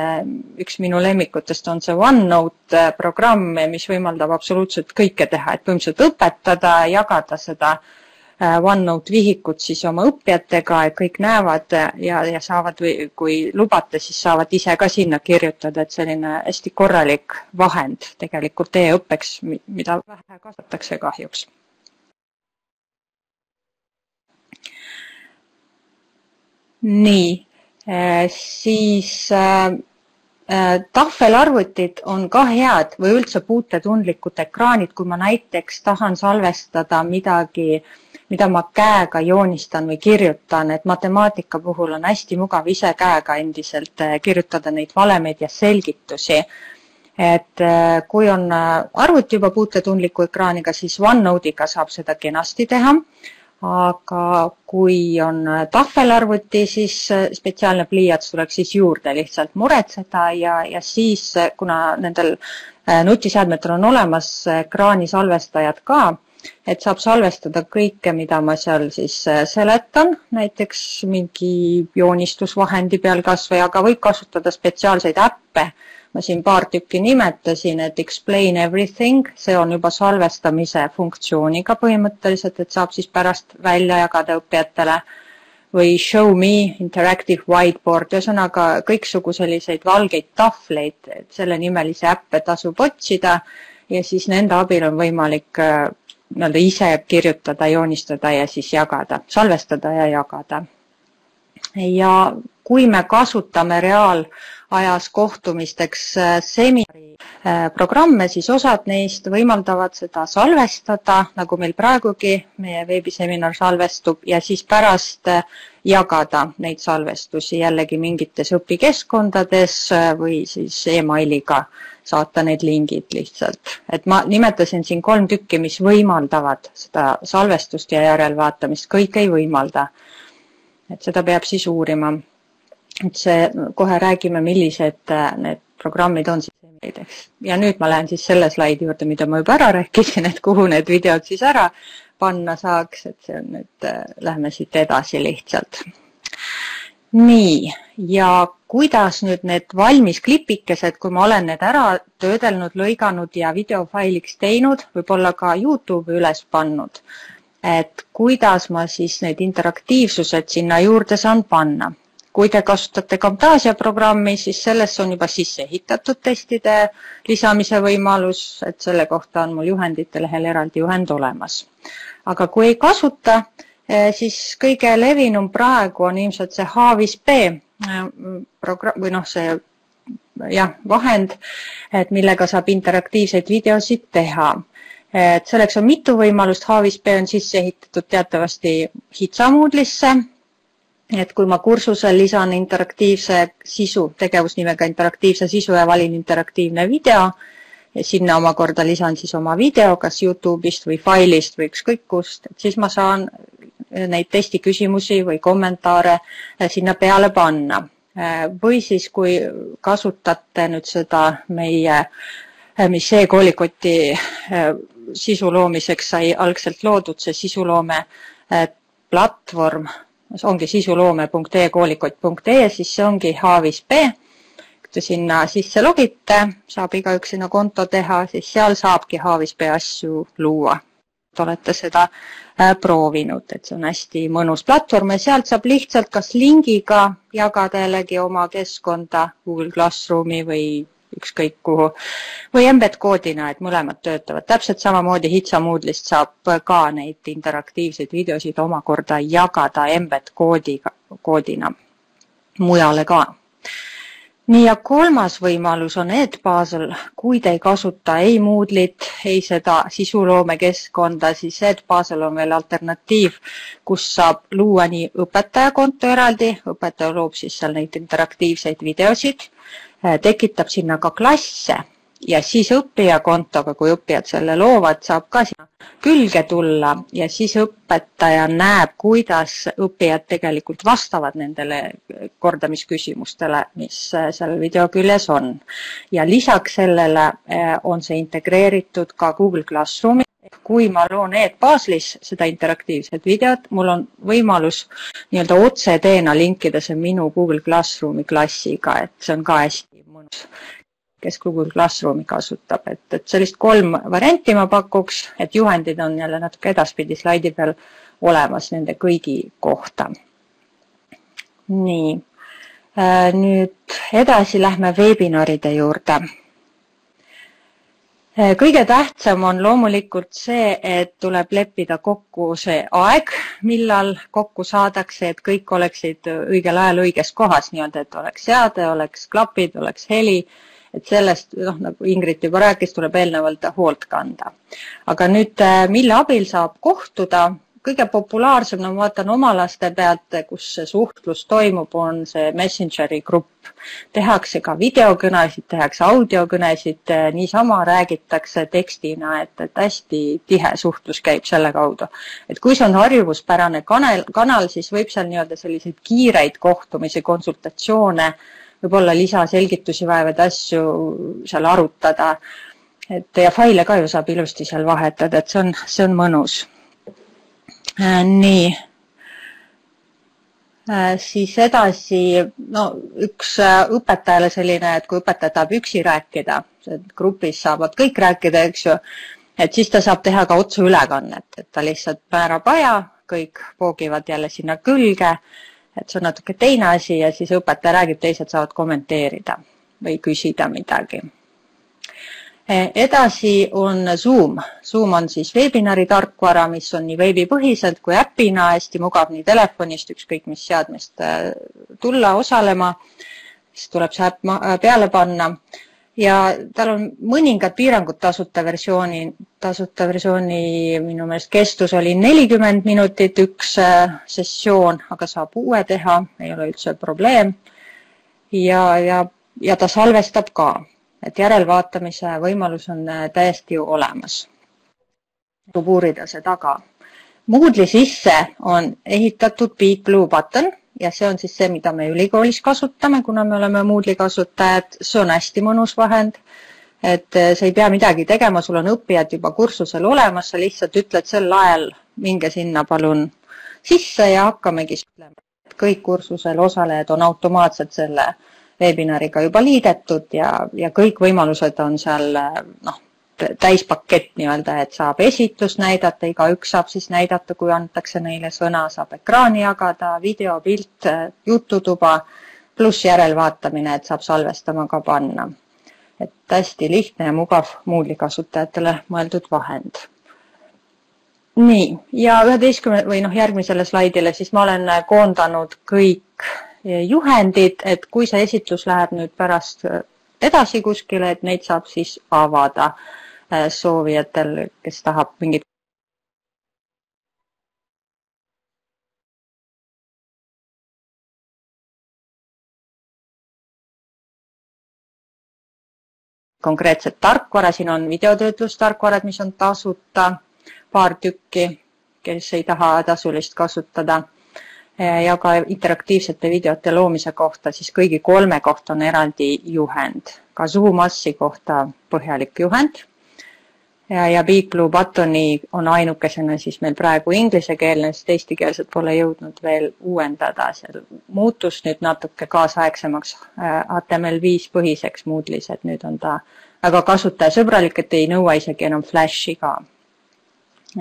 üks minu lemmikutest on see OneNote programm, mis võimaldab absoluutselt kõike teha, et põhimõtteliselt õpetada, jagada seda äh, Äh, OneNote vihikut siis oma õppijatega, et kõik näevad ja, ja saavad või kui lubate, siis saavad ise ka sinna kirjutada, et selline hästi korralik vahend tegelikult e-õppeks, mida vähe kasutatakse kahjuks. Nii, äh, siis äh, tahvelarvutid on ka head või üldse puutetundlikud ekraanid, kui ma näiteks tahan salvestada midagi äh, mida ma käega joonistan või kirjutan, et matemaatika puhul on hästi mugav ise käega endiselt kirjutada neid valemeid ja selgitusi. et kui on arvuti juba puutetundliku ekraaniga, siis OneNote'iga saab seda kenasti teha, aga kui on tahvelarvuti, siis spetsiaalne pliiats tuleks siis juurde lihtsalt muretseda ja, ja siis, kuna nendel nutiseadmetel on olemas ekraani salvestajad ka, et saab salvestada kõike, mida ma seal siis äh, seletan, näiteks mingi joonistusvahendi peal kas või, aga võib kasutada spetsiaalseid äppe. Ma siin paar tükki nimetasin, et explain everything, see on juba salvestamise funktsiooniga põhimõtteliselt, et saab siis pärast välja jagada õppijatele või show me interactive whiteboard, ühesõnaga kõiksugu selliseid valgeid tahvleid, et sellenimelisi äppe tasub otsida ja siis nende abil on võimalik äh, nii-öelda ise kirjutada, joonistada ja siis jagada, salvestada ja jagada. ja kui me kasutame reaalajas kohtumisteks äh, seminari äh, siis osad neist võimaldavad seda salvestada, nagu meil praegugi meie veebiseminar salvestub ja siis pärast äh, jagada neid salvestusi jällegi mingites õpikeskkondades või siis emailiga saata need lingid lihtsalt. et ma nimetasin siin kolm tükki, mis võimaldavad seda salvestust ja järelvaatamist, kõik ei võimalda. et seda peab siis uurima. Et see, kohe räägime, millised äh, need programmid on siis näiteks. ja nüüd ma lähen siis selle slaidi juurde, mida ma juba ära rääkisin, et kuhu need videod siis ära panna saaks, et see on nüüd, äh, lähme siit edasi lihtsalt nii, ja kuidas nüüd need valmis klipikesed, kui ma olen need ära töödelnud, lõiganud ja videofailiks teinud, võib-olla ka Youtube'i üles pannud, et kuidas ma siis need interaktiivsused sinna juurde saan panna. Kui te kasutate Camtasia programmi, siis sellesse on juba sisse ehitatud testide lisamise võimalus, et selle kohta on mul juhendite lehel eraldi juhend olemas. aga kui ei kasuta, Eh, siis kõige levinum praegu on ilmselt see H5P eh, programm või noh, see jah, vahend, et millega saab interaktiivseid videosid teha. et selleks on mitu võimalust, H5P on sisse ehitatud teatavasti HITSA Moodle'isse, et kui ma kursusel lisan interaktiivse sisu, tegevusnimega interaktiivse sisu ja valin interaktiivne video, sinna omakorda lisan siis oma video kas Youtube'ist või failist või ükskõik kust, et siis ma saan neid testiküsimusi või kommentaare sinna peale panna. või siis, kui kasutate nüüd seda meie, mis e-koolikoti sisu loomiseks sai algselt loodud, see sisuloome platvorm, see ongi sisuloome.ekoolikott.ee, siis see ongi H5P te sinna sisse logite, saab igaüks sinna konto teha, siis seal saabki H5P asju luua. Te olete seda äh, proovinud, et see on hästi mõnus platvorm ja sealt saab lihtsalt kas lingiga jagada jällegi oma keskkonda Google Classroomi või ükskõik kuhu. Või embed koodina, et mõlemad töötavad. täpselt samamoodi Hitsa Moodle'ist saab ka neid interaktiivseid videosid omakorda jagada embed koodiga, koodina mujale ka. Nii ja kolmas võimalus on Edpuzzle, kui te ei kasuta ei Moodle'it, ei seda sisuloomekeskkonda, siis Edpuzzle on veel alternatiiv, kus saab luua nii õpetajakonto eraldi, õpetaja loob siis seal neid interaktiivseid videosid, tekitab sinna ka klasse ja siis õppijakontoga, kui õppijad selle loovad, saab ka sinna külge tulla ja siis õpetaja näeb, kuidas õppijad tegelikult vastavad nendele kordamisküsimustele, mis äh, seal video küljes on. ja lisaks sellele äh, on see integreeritud ka Google Classroomi kui ma loon e-Baslis seda interaktiivset videot, mul on võimalus nii-öelda otseteena linkida see minu Google Classroomi klassiga, et see on ka hästi mõnus kes Google Classroomi kasutab, et, et sellist kolm varianti ma pakuks, et juhendid on jälle natuke edaspidi slaidi peal olemas nende kõigi kohta. nii, äh, nüüd edasi lähme veebinaride juurde. Äh, kõige tähtsam on loomulikult see, et tuleb leppida kokku see aeg, millal kokku saadakse, et kõik oleksid õigel ajal õiges kohas, nii-öelda, et oleks seade, oleks klapid, oleks heli et sellest, noh, nagu Ingrid juba rääkis, tuleb eelnevalt hoolt kanda. aga nüüd, äh, mille abil saab kohtuda, kõige populaarsem, no ma vaatan oma laste pealt, kus see suhtlus toimub, on see Messengeri grupp. tehakse ka videokõnesid, tehakse audiokõnesid, niisama räägitakse tekstina, et, et hästi tihe suhtlus käib selle kaudu. et kui see on harjumuspärane kanal, kanal, siis võib seal nii-öelda selliseid kiireid kohtumisi, konsultatsioone võib-olla lisaselgitusi vajavaid asju seal arutada. et ja faile ka ju saab ilusti seal vahetada, et see on, see on mõnus. Äh, nii äh, siis edasi, no üks äh, õpetajale selline, et kui õpetaja tahab üksi rääkida, grupis saavad kõik rääkida, eks ju, et siis ta saab teha ka otseülekannet, et ta lihtsalt määrab aja, kõik poogivad jälle sinna külge et see on natuke teine asi ja siis õpetaja räägib, teised saavad kommenteerida või küsida midagi. Edasi on Zoom. Zoom on siis veebinari tarkvara, mis on nii veebipõhiselt kui äpina hästi mugav nii telefonist, ükskõik mis seadmest e, tulla osalema, siis tuleb see äpp peale panna ja tal on mõningad piirangud tasuta versiooni, tasuta versiooni minu meelest kestus oli nelikümmend minutit üks äh, sessioon, aga saab uue teha, ei ole üldse probleem. ja, ja, ja ta salvestab ka, et järelvaatamise võimalus on äh, täiesti olemas. tuleb uurida see taga. Moodle'i sisse on ehitatud Beat Blue button ja see on siis see, mida me ülikoolis kasutame, kuna me oleme Moodle'i kasutajad, see on hästi mõnus vahend, et eh, sa ei pea midagi tegema, sul on õppijad juba kursusel olemas, sa lihtsalt ütled sel ajal, minge sinna palun sisse ja hakkamegi suhtlema. kõik kursusel osalejad on automaatselt selle webinariga juba liidetud ja, ja kõik võimalused on seal noh, täispakett nii-öelda, et saab esitlust näidata, igaüks saab siis näidata, kui antakse neile sõna, saab ekraani jagada, video, pilt, jututuba, pluss järelvaatamine, et saab salvestama ka panna. et hästi lihtne ja mugav Moodle'i kasutajatele mõeldud vahend. nii, ja üheteistkümne või noh, järgmisele slaidile siis ma olen koondanud kõik juhendid, et kui see esitlus läheb nüüd pärast edasi kuskile, et neid saab siis avada Äh, soovijatel, kes tahab mingit konkreetset tarkvara, siin on videotöötlustarkvarad, mis on tasuta, paar tükki, kes ei taha tasulist kasutada ja ka interaktiivsete videote loomise kohta, siis kõigi kolme kohta on eraldi juhend. ka Zoomassi kohta põhjalik juhend. ja, ja Big Blue Buttoni on ainukesena siis meil praegu inglisekeelne, sest eestikeelset pole jõudnud veel uuendada. see muutus nüüd natuke kaasaegsemaks HTML5 põhiseks Moodle'is, et nüüd on ta väga kasutajasõbralik, et ei nõua isegi enam Flashi ka.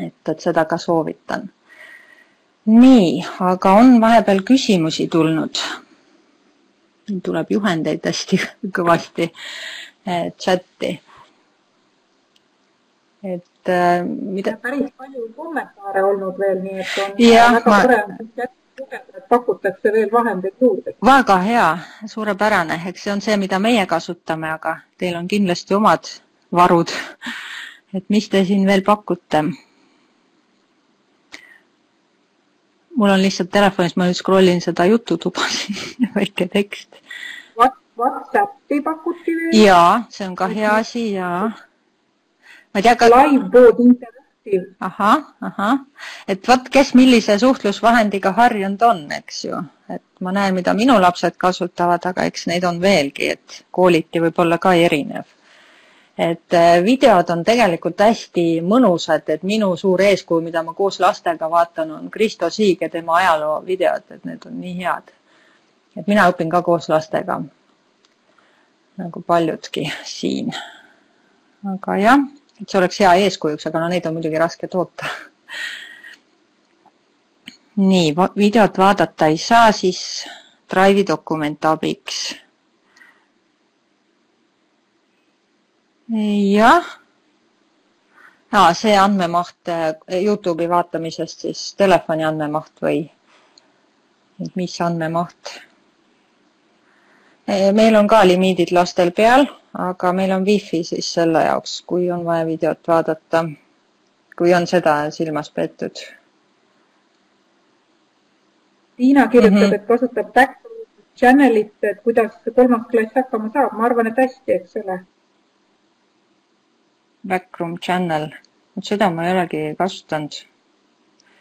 et, et seda ka soovitan nii, aga on vahepeal küsimusi tulnud. tuleb juhendeid hästi kõvasti eh, chati. et äh, mida. päris palju kommentaare olnud veel, nii et on ja, väga ma... tore lugeda, et pakutakse veel vahendeid juurde. väga hea, suurepärane, eks see on see, mida meie kasutame, aga teil on kindlasti omad varud. et mis te siin veel pakute? Mul on lihtsalt telefonis, ma nüüd scroll in seda jututuba siin väike tekst. Whatsappi pakuti veel? jaa, see on ka hea asi ja. ma ei tea, kas. Liveboard Interactive. ahah, ahah, et vot, kes millise suhtlusvahendiga harjunud on, eks ju, et ma näen, mida minu lapsed kasutavad, aga eks neid on veelgi, et kooliti võib olla ka erinev et äh, videod on tegelikult hästi mõnusad, et minu suur eeskuju, mida ma koos lastega vaatan, on Kristo Siig ja tema ajaloovideod, et need on nii head. et mina õpin ka koos lastega, nagu paljudki siin. aga jah, et see oleks hea eeskujuks, aga no neid on muidugi raske toota. nii, videot vaadata ei saa, siis Drive'i dokument abiks jah. aa, see andmemaht eh, Youtube'i vaatamisest siis telefoni andmemaht või mis andmemaht? Eh, meil on ka limiidid lastel peal, aga meil on wifi siis selle jaoks, kui on vaja videot vaadata, kui on seda silmas peetud. Tiina kirjutab mm, -hmm. et kasutab background channel'it, et kuidas kolmas klass hakkama saab, ma arvan, et hästi, eks ole Backroom Channel, seda ma ei olegi kasutanud.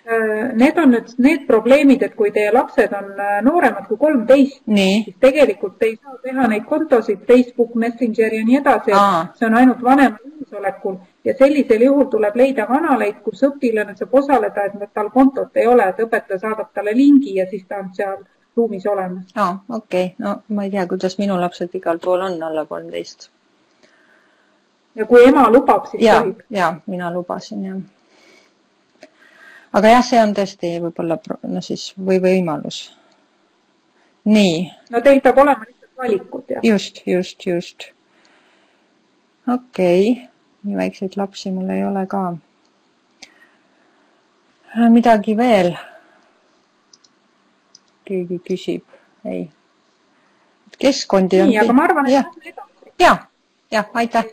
Äh, need on nüüd need probleemid, et kui teie lapsed on äh, nooremad kui kolmteist, siis tegelikult ei saa teha neid kontosid Facebook, Messenger ja nii edasi, et see on ainult vanema nõusolekul ja sellisel juhul tuleb leida kanaleid, kus õpilane saab osaleda, et tal kontot ei ole, et õpetaja saadab talle lingi ja siis ta on seal ruumis olemas. aa, okei okay., no ma ei tea, kuidas minu lapsed igal pool on alla kolmteist ja kui ema lubab, siis ja, tohib? ja, mina lubasin jah. aga jah, see on tõesti võib-olla no siis või võimalus. nii. no teil peab olema lihtsalt valikud jah. just, just, just. okei okay., nii väikseid lapsi mul ei ole ka. midagi veel? keegi küsib, ei. keskkondi on. nii, aga ma arvan, et ja, jah, aitäh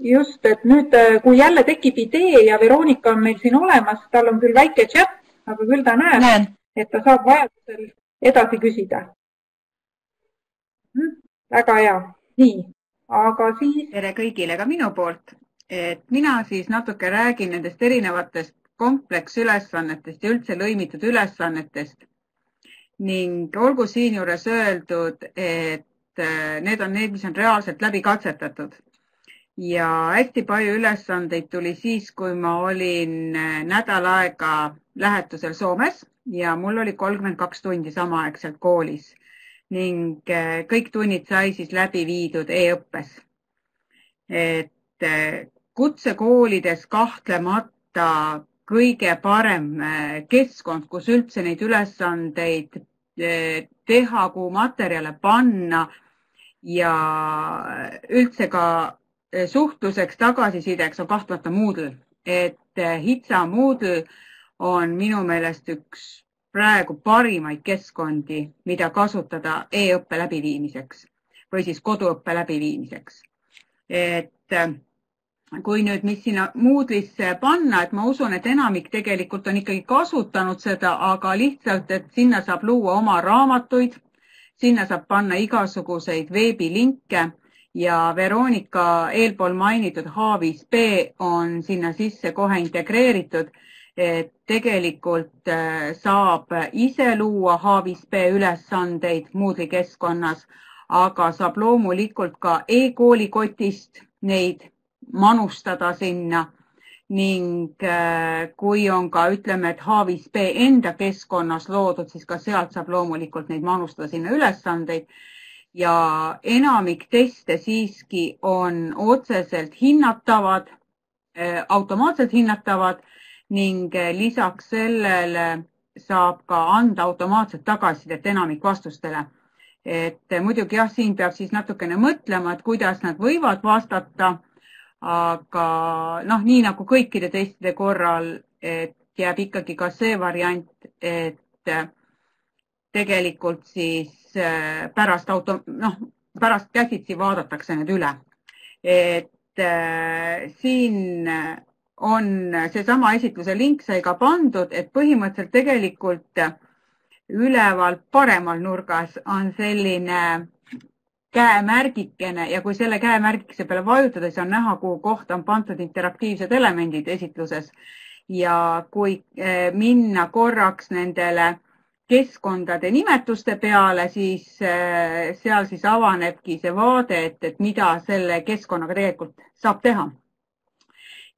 just, et nüüd, kui jälle tekib idee ja Veronika on meil siin olemas, tal on küll väike chat, aga küll ta näeb Näen., et ta saab vajadusel edasi küsida hm,. väga hea, nii, aga siis. tere kõigile ka minu poolt, et mina siis natuke räägin nendest erinevatest kompleksülesannetest ja üldse lõimitud ülesannetest ning olgu siinjuures öeldud, et need on need, mis on reaalselt läbi katsetatud ja hästi palju ülesandeid tuli siis, kui ma olin äh, nädal aega lähetusel Soomes ja mul oli kolmkümmend kaks tundi samaaegselt koolis ning äh, kõik tunnid sai siis läbi viidud e-õppes. et äh, kutsekoolides kahtlemata kõige parem keskkond, kus üldse neid ülesandeid teha, kuhu materjale panna ja üldse ka suhtluseks, tagasisideks on kahtlemata Moodle, et eh, HITSA Moodle on minu meelest üks praegu parimaid keskkondi, mida kasutada e-õppe läbiviimiseks või siis koduõppe läbiviimiseks. et eh, kui nüüd, mis sinna Moodle'isse panna, et ma usun, et enamik tegelikult on ikkagi kasutanud seda, aga lihtsalt, et sinna saab luua oma raamatuid, sinna saab panna igasuguseid veebilinke ja Veronika eelpool mainitud H5P on sinna sisse kohe integreeritud. et tegelikult äh, saab ise luua H5P ülesandeid Moodle'i keskkonnas, aga saab loomulikult ka e-koolikotist neid manustada sinna ning äh, kui on ka ütleme, et H5P enda keskkonnas loodud, siis ka sealt saab loomulikult neid manustada sinna ülesandeid ja enamik teste siiski on otseselt hinnatavad, äh, automaatselt hinnatavad ning äh, lisaks sellele saab ka anda automaatset tagasisidet enamik vastustele. et muidugi jah, siin peab siis natukene mõtlema, et kuidas nad võivad vastata aga noh, nii nagu kõikide testide korral, et jääb ikkagi ka see variant, et tegelikult siis äh, pärast auto, noh, pärast käsitsi vaadatakse need üle. et äh, siin on seesama esitluse link sai ka pandud, et põhimõtteliselt tegelikult üleval paremal nurgas on selline käemärgikene ja kui selle käemärgikese peale vajutada, siis on näha, kuhu kohta on pandud interaktiivsed elemendid esitluses. ja kui eh, minna korraks nendele keskkondade nimetuste peale, siis eh, seal siis avanebki see vaade, et, et mida selle keskkonnaga tegelikult saab teha.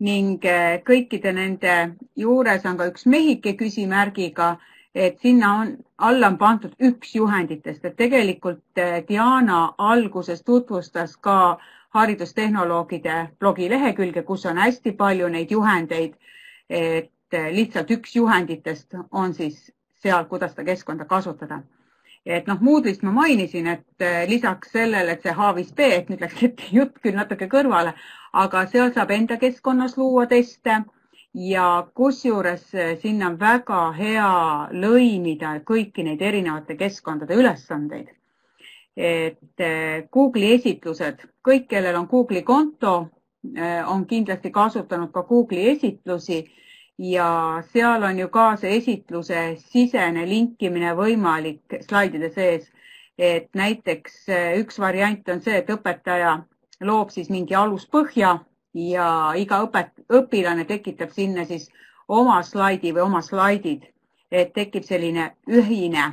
ning eh, kõikide nende juures on ka üks mehike küsimärgiga et sinna on, alla on pandud üks juhenditest, et tegelikult eh, Diana alguses tutvustas ka haridustehnoloogide blogilehekülge, kus on hästi palju neid juhendeid. et lihtsalt üks juhenditest on siis seal, kuidas seda keskkonda kasutada. et noh, Moodle'ist ma mainisin, et eh, lisaks sellele, et see H5P, et nüüd läks jutt küll natuke kõrvale, aga seal saab enda keskkonnas luua teste ja kusjuures eh, sinna on väga hea lõimida kõiki neid erinevate keskkondade ülesandeid. et eh, Google'i esitlused, kõik, kellel on Google'i konto, on kindlasti kasutanud ka Google'i esitlusi ja seal on ju ka see esitluse sisene linkimine võimalik slaidide sees. et näiteks üks variant on see, et õpetaja loob siis mingi aluspõhja ja iga õpet-, õpilane tekitab sinna siis oma slaidi või oma slaidid, et tekib selline ühine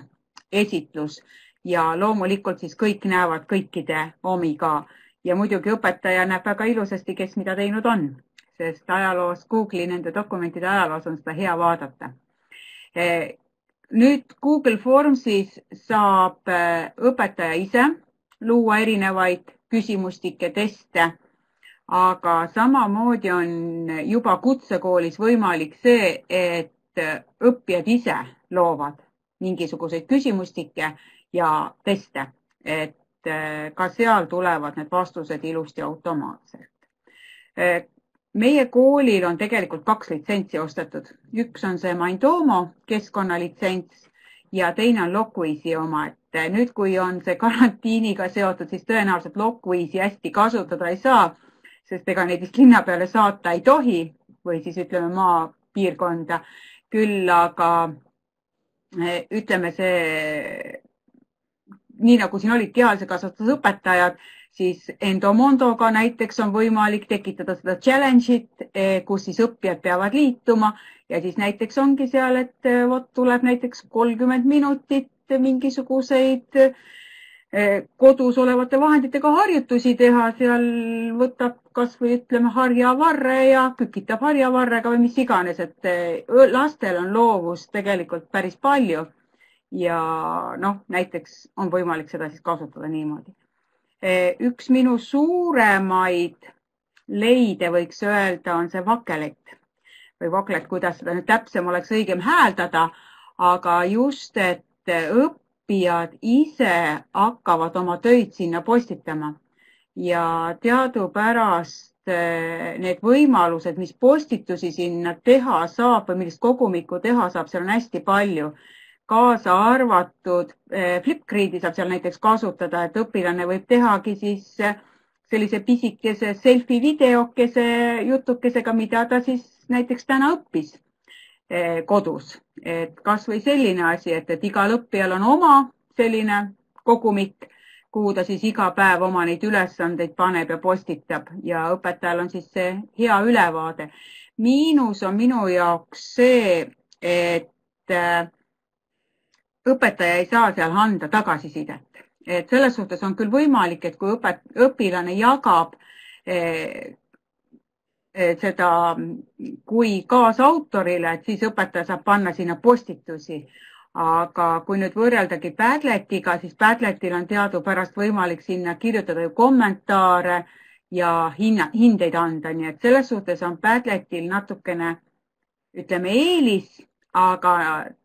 esitlus ja loomulikult siis kõik näevad kõikide omi ka ja muidugi õpetaja näeb väga ilusasti, kes mida teinud on, sest ajaloos, Google'i nende dokumentide ajaloos on seda hea vaadata. Nüüd Google Formsis saab e, õpetaja ise luua erinevaid küsimustikke, teste aga samamoodi on juba kutsekoolis võimalik see, et õppijad ise loovad mingisuguseid küsimustikke ja teste, et eh, ka seal tulevad need vastused ilusti automaatselt. Eh, meie koolil on tegelikult kaks litsentsi ostetud, üks on see Mindomo keskkonnalitsents ja teine on Lockwise'i oma, et nüüd, kui on see karantiiniga seotud, siis tõenäoliselt Lockwise'i hästi kasutada ei saa sest ega neid vist linna peale saata ei tohi või siis ütleme maapiirkonda. küll aga eh, ütleme see, nii nagu siin olid kehalise kasvatuse õpetajad, siis Endomondoga näiteks on võimalik tekitada seda challenge'it, eh, kus siis õppijad peavad liituma ja siis näiteks ongi seal, et eh, vot tuleb näiteks kolmkümmend minutit mingisuguseid Eh, kodus olevate vahenditega harjutusi teha, seal võtab kasvõi ütleme harjavarre ja kükitab harjavarrega või mis iganes, et lastel on loovust tegelikult päris palju. ja noh, näiteks on võimalik seda siis kasutada niimoodi. Eh, üks minu suuremaid leide, võiks öelda, on see vakelett või vaklet, kuidas seda nüüd täpsem oleks õigem hääldada, aga just, et õppijad ise hakkavad oma töid sinna postitama ja teadupärast eh, need võimalused, mis postitusi sinna teha saab või millist kogumikku teha saab, seal on hästi palju. Kaasa arvatud eh, Flipgriidi saab seal näiteks kasutada, et õpilane võib tehagi siis eh, sellise pisikese selfie videokese jutukesega, mida ta siis näiteks täna õppis Eh, kodus, et kasvõi selline asi, et, et igal õppijal on oma selline kogumik, kuhu ta siis iga päev oma neid ülesandeid paneb ja postitab ja õpetajal on siis see hea ülevaade. miinus on minu jaoks see, et äh, õpetaja ei saa seal anda tagasisidet. et selles suhtes on küll võimalik, et kui õpet-, õpilane jagab eh, seda kui kaasautorile, et siis õpetaja saab panna sinna postitusi. aga kui nüüd võrreldagi Padletiga, siis Padletil on teadupärast võimalik sinna kirjutada ju kommentaare ja hinna, hindeid anda, nii et selles suhtes on Padletil natukene ütleme eelis, aga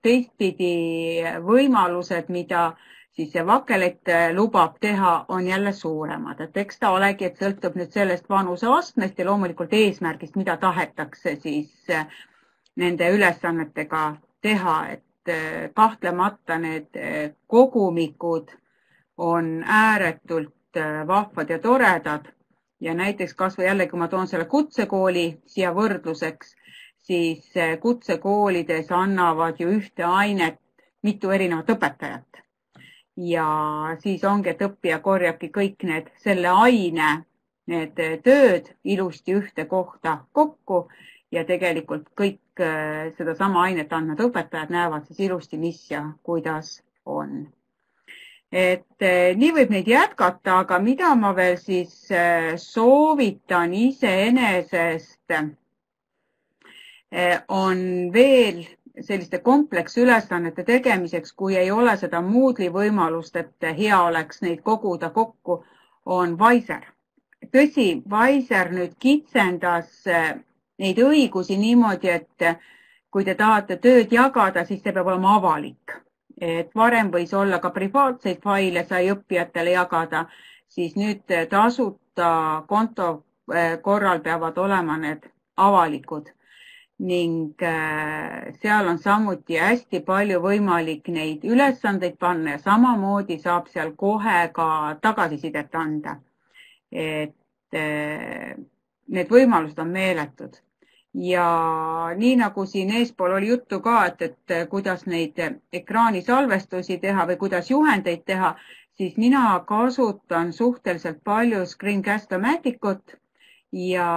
teistpidi võimalused, mida siis see Vakelet lubab teha, on jälle suuremad, et eks ta olegi, et sõltub nüüd sellest vanuseastmest ja loomulikult eesmärgist, mida tahetakse siis nende ülesannetega teha, et kahtlemata need kogumikud on ääretult vahvad ja toredad. Ja näiteks kasvõi jällegi, ma toon selle kutsekooli siia võrdluseks, siis kutsekoolides annavad ju ühte ainet mitu erinevat õpetajat. ja siis ongi, et õppija korjabki kõik need, selle aine, need tööd ilusti ühte kohta kokku ja tegelikult kõik äh, sedasama ainet andvad õpetajad näevad siis ilusti, mis ja kuidas on et eh, nii võib neid jätkata, aga mida ma veel siis eh, soovitan iseenesest, eh, on veel selliste kompleksülesannete tegemiseks, kui ei ole seda Moodle'i võimalust, et hea oleks neid koguda kokku, on Wiser. tõsi, Wiser nüüd kitsendas neid õigusi niimoodi, et kui te tahate tööd jagada, siis see peab olema avalik et varem võis olla ka privaatseid faile sai õppijatele jagada, siis nüüd tasuta konto eh, korral peavad olema need avalikud ning eh, seal on samuti hästi palju võimalik neid ülesandeid panna ja samamoodi saab seal kohe ka tagasisidet anda. et eh, need võimalused on meeletud ja nii nagu siin eespool oli juttu ka, et, et kuidas neid ekraanisalvestusi teha või kuidas juhendeid teha, siis mina kasutan suhteliselt palju Screencast-O-Matic-ut ja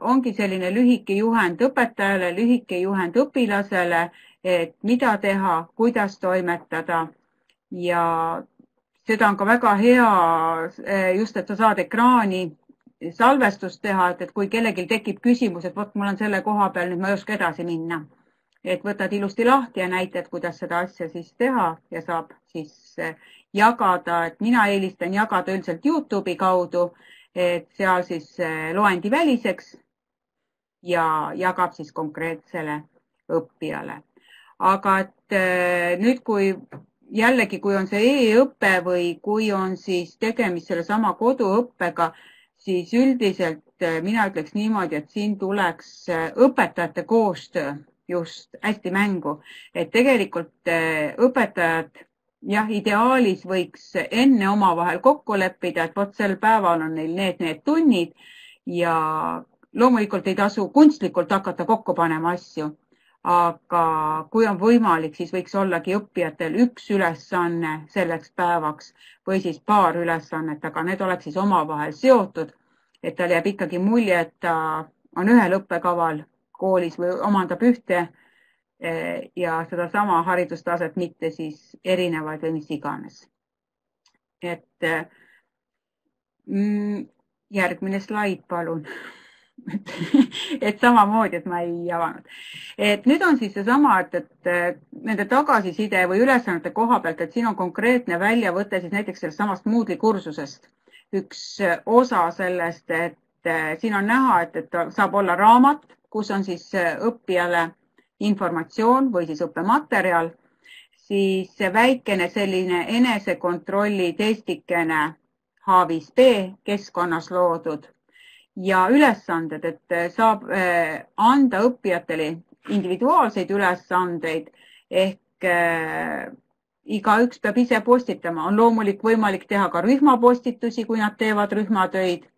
ongi selline lühike juhend õpetajale, lühike juhend õpilasele, et mida teha, kuidas toimetada ja seda on ka väga hea just, et sa saad ekraani salvestust teha, et, et kui kellelgi tekib küsimus, et vot mul on selle koha peal, nüüd ma ei oska edasi minna. et võtad ilusti lahti ja näitad, kuidas seda asja siis teha ja saab siis eh, jagada, et mina eelistan jagada üldiselt Youtube'i kaudu, et seal siis eh, loendiväliseks ja jagab siis konkreetsele õppijale. aga et eh, nüüd, kui jällegi, kui on see e-õpe või kui on siis tegemist sellesama koduõppega, siis üldiselt äh, mina ütleks niimoodi, et siin tuleks õpetajate koostöö just hästi mängu, et tegelikult õpetajad jah, ideaalis võiks enne omavahel kokku leppida, et vot sel päeval on neil need, need tunnid ja loomulikult ei tasu kunstlikult hakata kokku panema asju. aga kui on võimalik, siis võiks ollagi õppijatel üks ülesanne selleks päevaks või siis paar ülesannet, aga need oleks siis omavahel seotud, et tal jääb ikkagi mulje, et ta on ühel õppekaval koolis või omandab ühte ja sedasama haridustaset, mitte siis erinevaid või mis iganes. et eh, mm, järgmine slaid, palun et samamoodi, et ma ei avanud. et nüüd on siis seesama, et, et eh, nende tagasiside või ülesannete koha pealt, et siin on konkreetne väljavõte siis näiteks sellest samast Moodle'i kursusest. üks osa sellest, et siin on näha, et, et saab olla raamat, kus on siis õppijale informatsioon või siis õppematerjal, siis väikene selline enesekontrolli testikene H5P keskkonnas loodud ja ülesanded, et eh, saab eh, anda õppijatele individuaalseid ülesandeid ehk eh, igaüks peab ise postitama, on loomulik võimalik teha ka rühmapostitusi, kui nad teevad rühmatöid.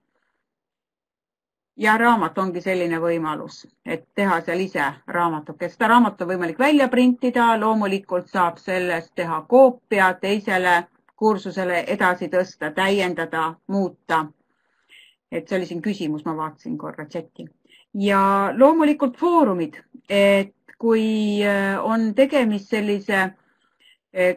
Ja raamat ongi selline võimalus, et teha seal ise raamatukest. seda raamatut on võimalik välja printida, loomulikult saab sellest teha koopia teisele kursusele edasi tõsta, täiendada, muuta et see oli siin küsimus, ma vaatasin korra chati ja loomulikult foorumid, et kui on tegemist sellise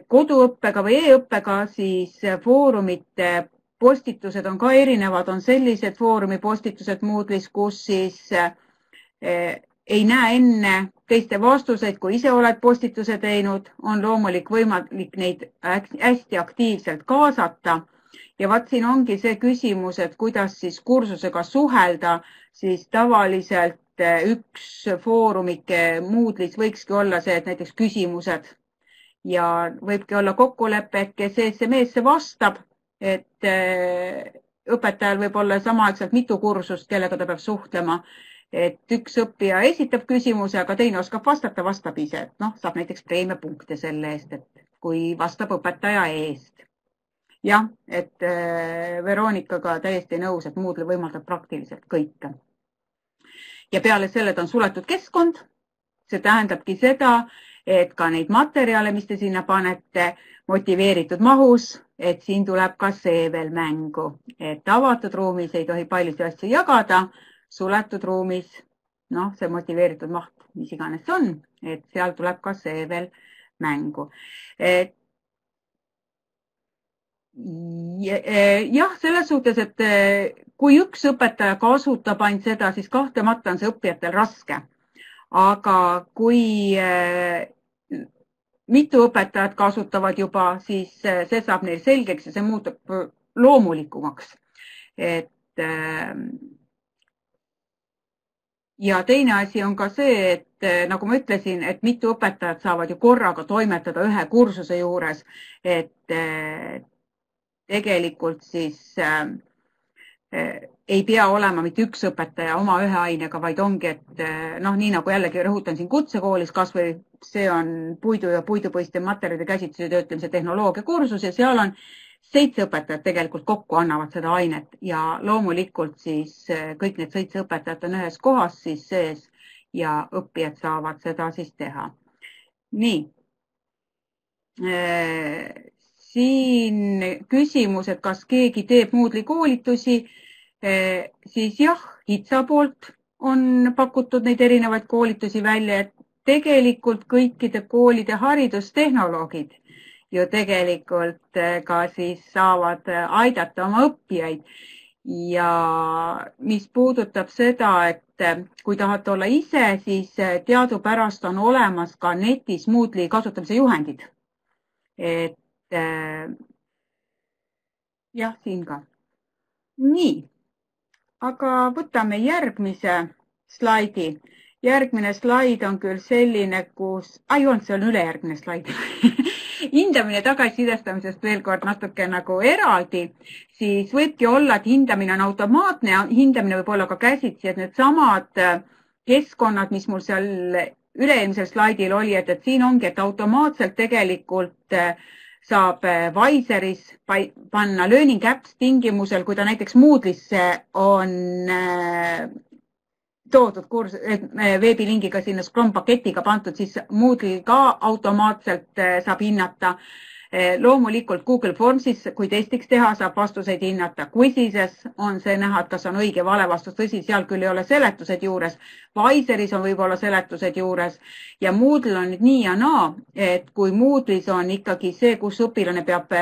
koduõppega või e-õppega, siis foorumite postitused on ka erinevad, on sellised Foorumi postitused Moodle'is, kus siis eh, ei näe enne teiste vastuseid, kui ise oled postituse teinud, on loomulik võimalik neid hästi aktiivselt kaasata. ja vaat siin ongi see küsimus, et kuidas siis kursusega suhelda, siis tavaliselt eh, üks foorumike Moodle'is võikski olla see, et näiteks küsimused. Ja võibki olla kokkulepe, et kes SMS-e vastab et äh, õpetajal võib olla samaaegselt mitu kursust, kellega ta peab suhtlema. et üks õppija esitab küsimuse, aga teine oskab vastata, vastab ise, et noh, saab näiteks preemiapunkte selle eest, et kui vastab õpetaja eest. jah, et äh, Veronikaga täiesti nõus, et Moodle võimaldab praktiliselt kõike. ja peale selle ta on suletud keskkond. see tähendabki seda, et ka neid materjale, mis te sinna panete, motiveeritud mahus et siin tuleb ka see veel mängu, et avatud ruumis ei tohi paljusid asju jagada, suletud ruumis, noh, see motiveeritud maht, mis iganes see on, et seal tuleb ka see veel mängu. et jah, selles suhtes, et kui üks õpetaja kasutab ainult seda, siis kahtlemata on see õppijatel raske. aga kui mitu õpetajat kasutavad juba, siis äh, see saab neil selgeks ja see muutub äh, loomulikumaks. et ähm, ja teine asi on ka see, et nagu ma ütlesin, et mitu õpetajat saavad ju korraga toimetada ühe kursuse juures, et tegelikult siis ei pea olema mitte üks õpetaja oma ühe ainega, vaid ongi, et noh, nii nagu jällegi rõhutan siin kutsekoolis kasvõi see on puidu ja puidupõhiste materjalide käsitluse töötlemise tehnoloogia kursus ja seal on seitse õpetajat tegelikult kokku annavad seda ainet ja loomulikult siis eh, kõik need seitse õpetajat on ühes kohas siis sees ja õppijad saavad seda siis teha. nii. Eh, siin küsimus, et kas keegi teeb Moodle'i koolitusi, eh, siis jah, HITSA poolt on pakutud neid erinevaid koolitusi välja, et tegelikult kõikide koolide haridustehnoloogid ju tegelikult eh, ka siis saavad eh, aidata oma õppijaid. ja mis puudutab seda, et eh, kui tahate olla ise, siis teadupärast on olemas ka netis Moodle'i kasutamise juhendid. et jah, siin ka. nii, aga võtame järgmise slaidi. Järgmine slaid on küll selline, kus, ai on, see on ülejärgmine slaid. Hindamine tagasisidestamisest veel kord natuke nagu eraldi, siis võibki olla, et hindamine on automaatne hindamine võib olla ka käsitsi, et needsamad äh, keskkonnad, mis mul seal üle-eelmisel slaidil oli, et, et siin ongi, et automaatselt tegelikult äh, saab Wiseris äh, panna learning apps tingimusel, kui ta näiteks Moodle'isse on toodud kurs, veebilingiga sinna Scrum paketiga pandud, siis Moodle ka automaatselt saab hinnata. Eh, loomulikult Google Formsis, kui testiks teha, saab vastuseid hinnata. Quizises on see näha, et kas on õige vale vastus, tõsi, seal küll ei ole seletused juures. Wiseris on võib-olla seletused juures ja Moodle on nüüd nii ja naa, et kui Moodle'is on ikkagi see, kus õpilane peab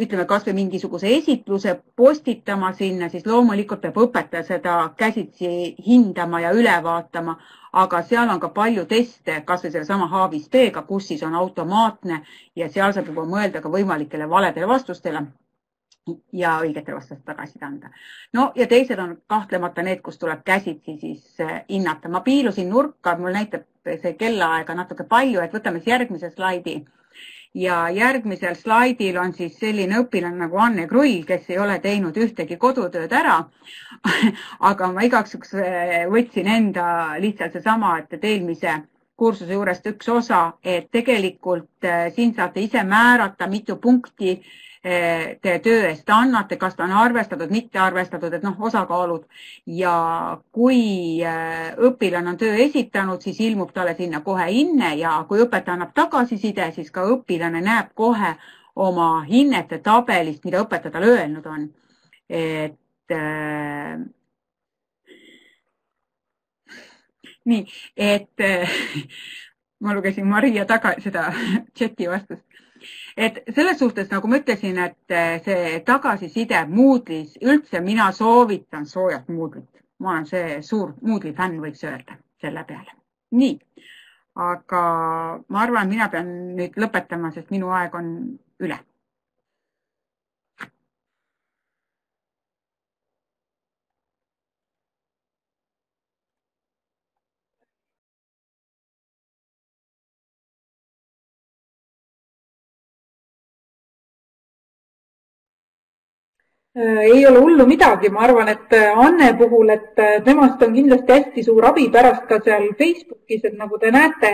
ütleme kasvõi mingisuguse esitluse postitama sinna, siis loomulikult peab õpetaja seda käsitsi hindama ja üle vaatama, aga seal on ka palju teste, kasvõi sellesama H5P-ga, kus siis on automaatne ja seal saab juba mõelda ka võimalikele valedele vastustele ja õigetele vastustele tagasiside anda. no ja teised on kahtlemata need, kus tuleb käsitsi siis eh, hinnata. ma piilusin nurka, mul näitab see kellaaega natuke palju, et võtame siis järgmise slaidi ja järgmisel slaidil on siis selline õpilane nagu Anne Krull, kes ei ole teinud ühtegi kodutööd ära. aga ma igaks juhuks eh, võtsin enda lihtsalt seesama, et, eelmise kursuse juurest üks osa, et tegelikult eh, siin saate ise määrata, mitu punkti te töö eest annate, kas ta on arvestatud, mitte arvestatud, et noh, osakaalud ja kui äh, õpilane on töö esitanud, siis ilmub talle sinna kohe hinne ja kui õpetaja annab tagasiside, siis ka õpilane näeb kohe oma hinnete tabelist, mida õpetaja talle öelnud on. et äh, nii, et ma lugesin Maria taga seda chati vastust. Et selles suhtes, nagu ma ütlesin, et see tagasiside Moodle'is, üldse mina soovitan soojalt Moodle'it. ma olen see suur Moodle'i fänn, võiks öelda selle peale. nii, aga ma arvan, mina pean nüüd lõpetama, sest minu aeg on üle Äh, ei ole hullu midagi, ma arvan, et äh, Anne puhul, et äh, temast on kindlasti hästi suur abi pärast ka seal Facebookis, et nagu te näete,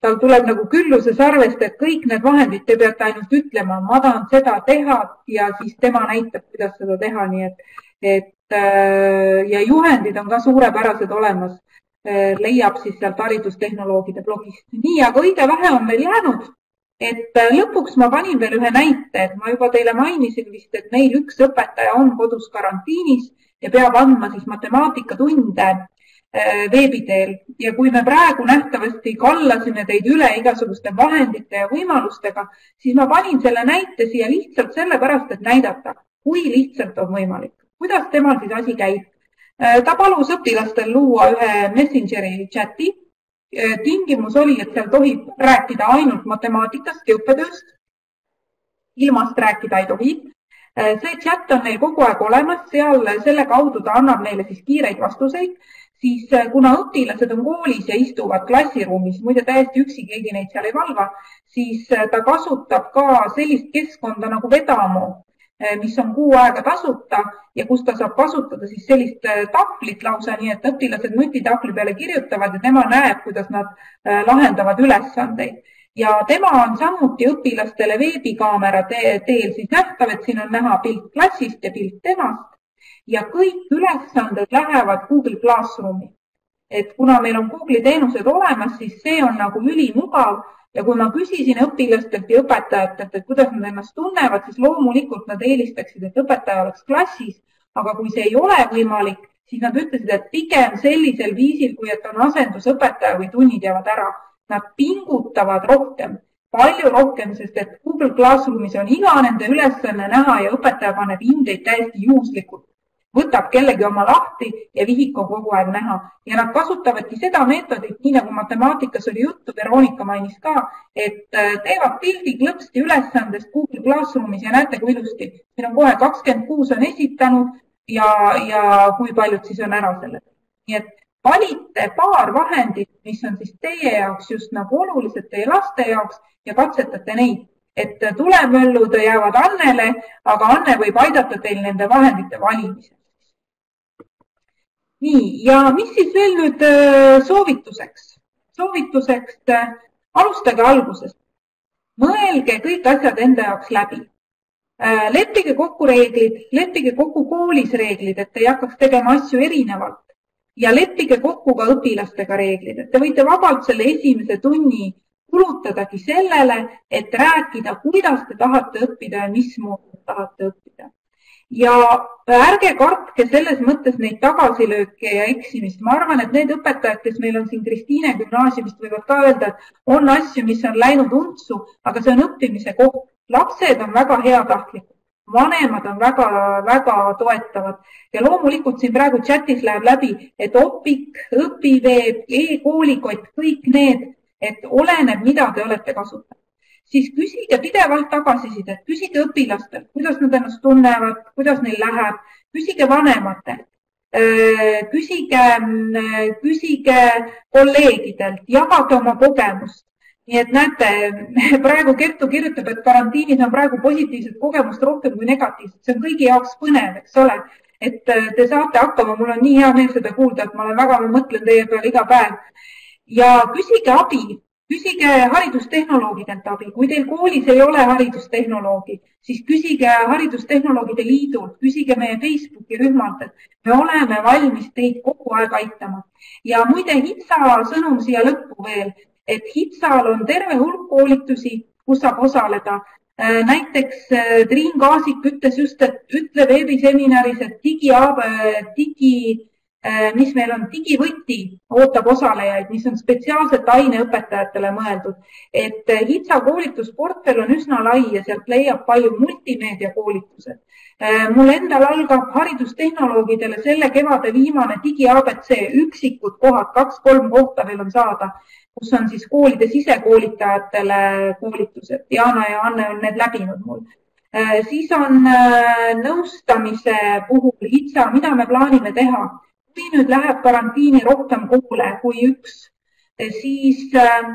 tal tuleb nagu külluse sarvest, et kõik need vahendid te peate ainult ütlema, ma tahan seda teha ja siis tema näitab, kuidas seda teha, nii et, et ja juhendid on ka suurepärased olemas. leiab siis sealt haridustehnoloogide blogist. nii, aga õige vähe on meil jäänud et äh, lõpuks ma panin veel ühe näite, et ma juba teile mainisin vist, et meil üks õpetaja on kodus karantiinis ja peab andma siis matemaatikatunde äh, veebi teel ja kui me praegu nähtavasti kallasime teid üle igasuguste vahendite ja võimalustega, siis ma panin selle näite siia lihtsalt sellepärast, et näidata, kui lihtsalt on võimalik, kuidas temal siis asi käib. Äh, ta palus õpilastel luua ühe Messengeri chati tingimus oli, et seal tohib rääkida ainult matemaatikast ja õppetööst. ilmast rääkida ei tohi. See chat on neil kogu aeg olemas, seal selle kaudu ta annab neile siis kiireid vastuseid, siis äh, kuna õpilased on koolis ja istuvad klassiruumis, muide täiesti üksi, keegi neid seal ei valva, siis ta kasutab ka sellist keskkonda nagu Vedamo Eh, mis on kuu aega tasuta ja kus ta saab kasutada siis sellist eh, tahvlit lausa, nii et õpilased nutitahvli peale kirjutavad ja tema näeb, kuidas nad eh, lahendavad ülesandeid. ja tema on samuti õpilastele veebikaamera teel siis nähtav, et siin on näha pilt klassist ja pilt temast ja kõik ülesanded lähevad Google Classroomi. et kuna meil on Google'i teenused olemas, siis see on nagu ülimugav ja kui ma küsisin õpilastelt ja õpetajatelt, et kuidas nad ennast tunnevad, siis loomulikult nad eelistaksid, et õpetaja oleks klassis, aga kui see ei ole võimalik, siis nad ütlesid, et pigem sellisel viisil, kui et on asendusõpetaja või tunnid jäävad ära. Nad pingutavad rohkem, palju rohkem, sest et Google Classroomis on iga nende ülesanne näha ja õpetaja paneb hindeid täiesti juhuslikult võtab kellegi oma lahti ja vihik on kogu aeg näha ja nad kasutavadki seda meetodit, nii nagu matemaatikas oli juttu, Veronika mainis ka, et äh, teevad pildi klõpsti ülesandest Google Classroomis ja näete, kui ilusti. siin on kohe kakskümmend kuus on esitanud ja, ja kui paljud siis on ära selle. nii et valite paar vahendit, mis on siis teie jaoks just nagu olulised, teie laste jaoks ja katsetate neid et tulemöllud jäävad Annele, aga Anne võib aidata teil nende vahendite valimisel nii, ja mis siis veel nüüd äh, soovituseks? soovituseks äh, alustage algusest. mõelge kõik asjad enda jaoks läbi. Äh, leppige kokku reeglid, leppige kokku koolis reeglid, et ei hakkaks tegema asju erinevalt ja leppige kokku ka õpilastega reeglid, et te võite vabalt selle esimese tunni kulutadagi sellele, et rääkida, kuidas te tahate õppida ja mismoodi tahate õppida ja ärge kartke selles mõttes neid tagasilööke ja eksimist. ma arvan, et need õpetajad, kes meil on siin Kristiine gümnaasiumist, võivad ka öelda, et on asju, mis on läinud untsu, aga see on õppimise koht. lapsed on väga heatahtlikud, vanemad on väga-väga toetavad ja loomulikult siin praegu chatis läheb läbi, et Opik, Õpiveeb e, e-koolikott, kõik need, et oleneb, mida te olete kasutanud siis küsige pidevalt tagasisidet, küsige õpilastelt, kuidas nad ennast tunnevad, kuidas neil läheb, küsige vanematelt, küsige, küsige kolleegidelt, jagage oma kogemust. nii et näete, praegu Kertu kirjutab, et karantiinis on praegu positiivset kogemust rohkem kui negatiivset, see on kõigi jaoks põnev, eks ole, et te saate hakkama, mul on nii hea meel seda kuulda, et ma olen väga, ma mõtlen teie peale iga päev. Ja küsige abi küsige haridustehnoloogidelt abi, kui teil koolis ei ole haridustehnoloogi, siis küsige Haridustehnoloogide Liidult, küsige meie Facebooki rühmalt, et me oleme valmis teid kogu aeg aitama. ja muide, HITSA sõnum siia lõppu veel, et HITSA-l on terve hulk koolitusi, kus saab osaleda. Äh, näiteks äh, Triin Kaasik ütles just, et ütle veebiseminaris, et digi, digi mis meil on, digivõti ootab osalejaid, mis on spetsiaalselt aineõpetajatele mõeldud. et äh, HITSA koolitusportfell on üsna lai ja sealt leiab palju multimeediakoolitused. Äh, mul endal algab haridustehnoloogidele selle kevade viimane digi abc, üksikud kohad, kaks-kolm kohta veel on saada, kus on siis koolide sisekoolitajatele koolitused. Diana ja Anne on need läbinud mul siis on nõustamise puhul HITSA, mida me plaanime teha kui nüüd läheb karantiini rohkem koole kui üks, siis äh,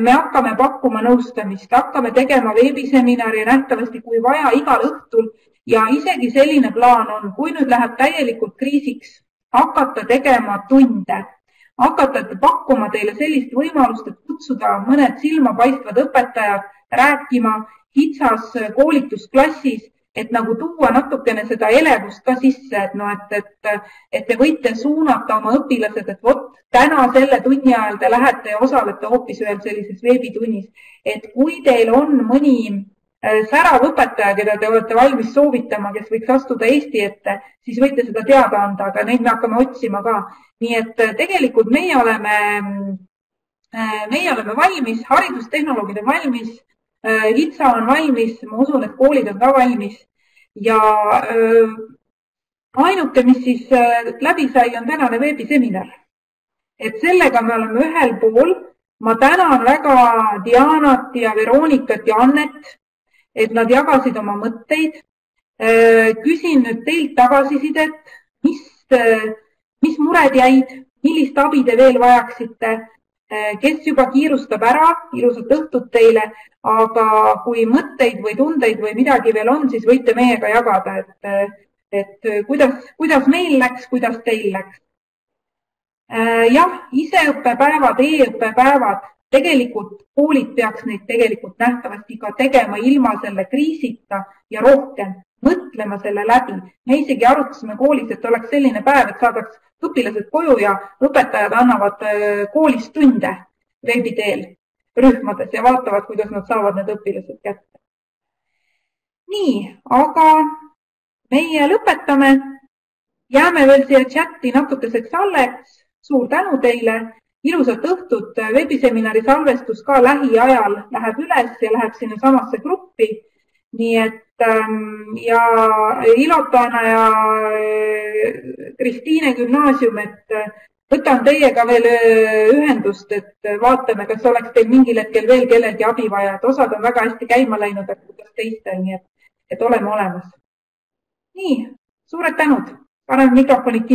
me hakkame pakkuma nõustamist, hakkame tegema veebiseminari nähtavasti, kui vaja, igal õhtul. Ja isegi selline plaan on, kui nüüd läheb täielikult kriisiks, hakata tegema tunde, hakata pakkuma teile sellist võimalust, et kutsuda mõned silmapaistvad õpetajad rääkima HITSAS koolitusklassis et nagu tuua natukene seda elevust ka sisse, et noh, et, et, et te võite suunata oma õpilased, et vot täna selle tunni ajal te lähete ja osalete hoopis ühel sellises veebitunnis. et kui teil on mõni äh, särav õpetaja, keda te olete valmis soovitama, kes võiks astuda Eesti ette, siis võite seda teada anda, aga neid me hakkame otsima ka. nii et äh, tegelikult meie oleme, äh, meie oleme valmis, haridustehnoloogid on valmis HITSA äh, on valmis, ma usun, et koolid on ka valmis ja äh, ainuke, mis siis äh, läbi sai, on tänane veebiseminar. et sellega me oleme ühel pool. ma tänan väga Dianat ja Veronikat ja Annet, et nad jagasid oma mõtteid. küsin nüüd teilt tagasisidet, mis, mis mured jäid, millist abi te veel vajaksite kes juba kiirustab ära, ilusat õhtut teile, aga kui mõtteid või tundeid või midagi veel on, siis võite meiega jagada, et, et kuidas, kuidas meil läks, kuidas teil läks. Eh, jah, iseõppepäevad e, e-õppepäevad, tegelikult koolid peaks neid tegelikult nähtavasti ka tegema ilma selle kriisita ja rohkem mõtlema selle läbi. me isegi arutasime koolis, et oleks selline päev, et saadaks õpilased koju ja õpetajad annavad äh, koolis tunde veebi teel rühmades ja vaatavad, kuidas nad saavad need õpilased kätte. nii, aga meie lõpetame. jääme veel siia chati natukeseks alles. suur tänu teile, ilusat õhtut. veebiseminari salvestus ka lähiajal läheb üles ja läheb sinnasamasse gruppi. nii et ja Ilotana ja äh, Kristiine gümnaasium, et äh, võtan teiega veel äh, ühendust, et vaatame, kas oleks teil mingil hetkel veel kellelgi abi vaja, et osad on väga hästi käima läinud, aga kuidas teistel, nii et, et oleme olemas. nii, suured tänud, paneme mikrofonid kinni.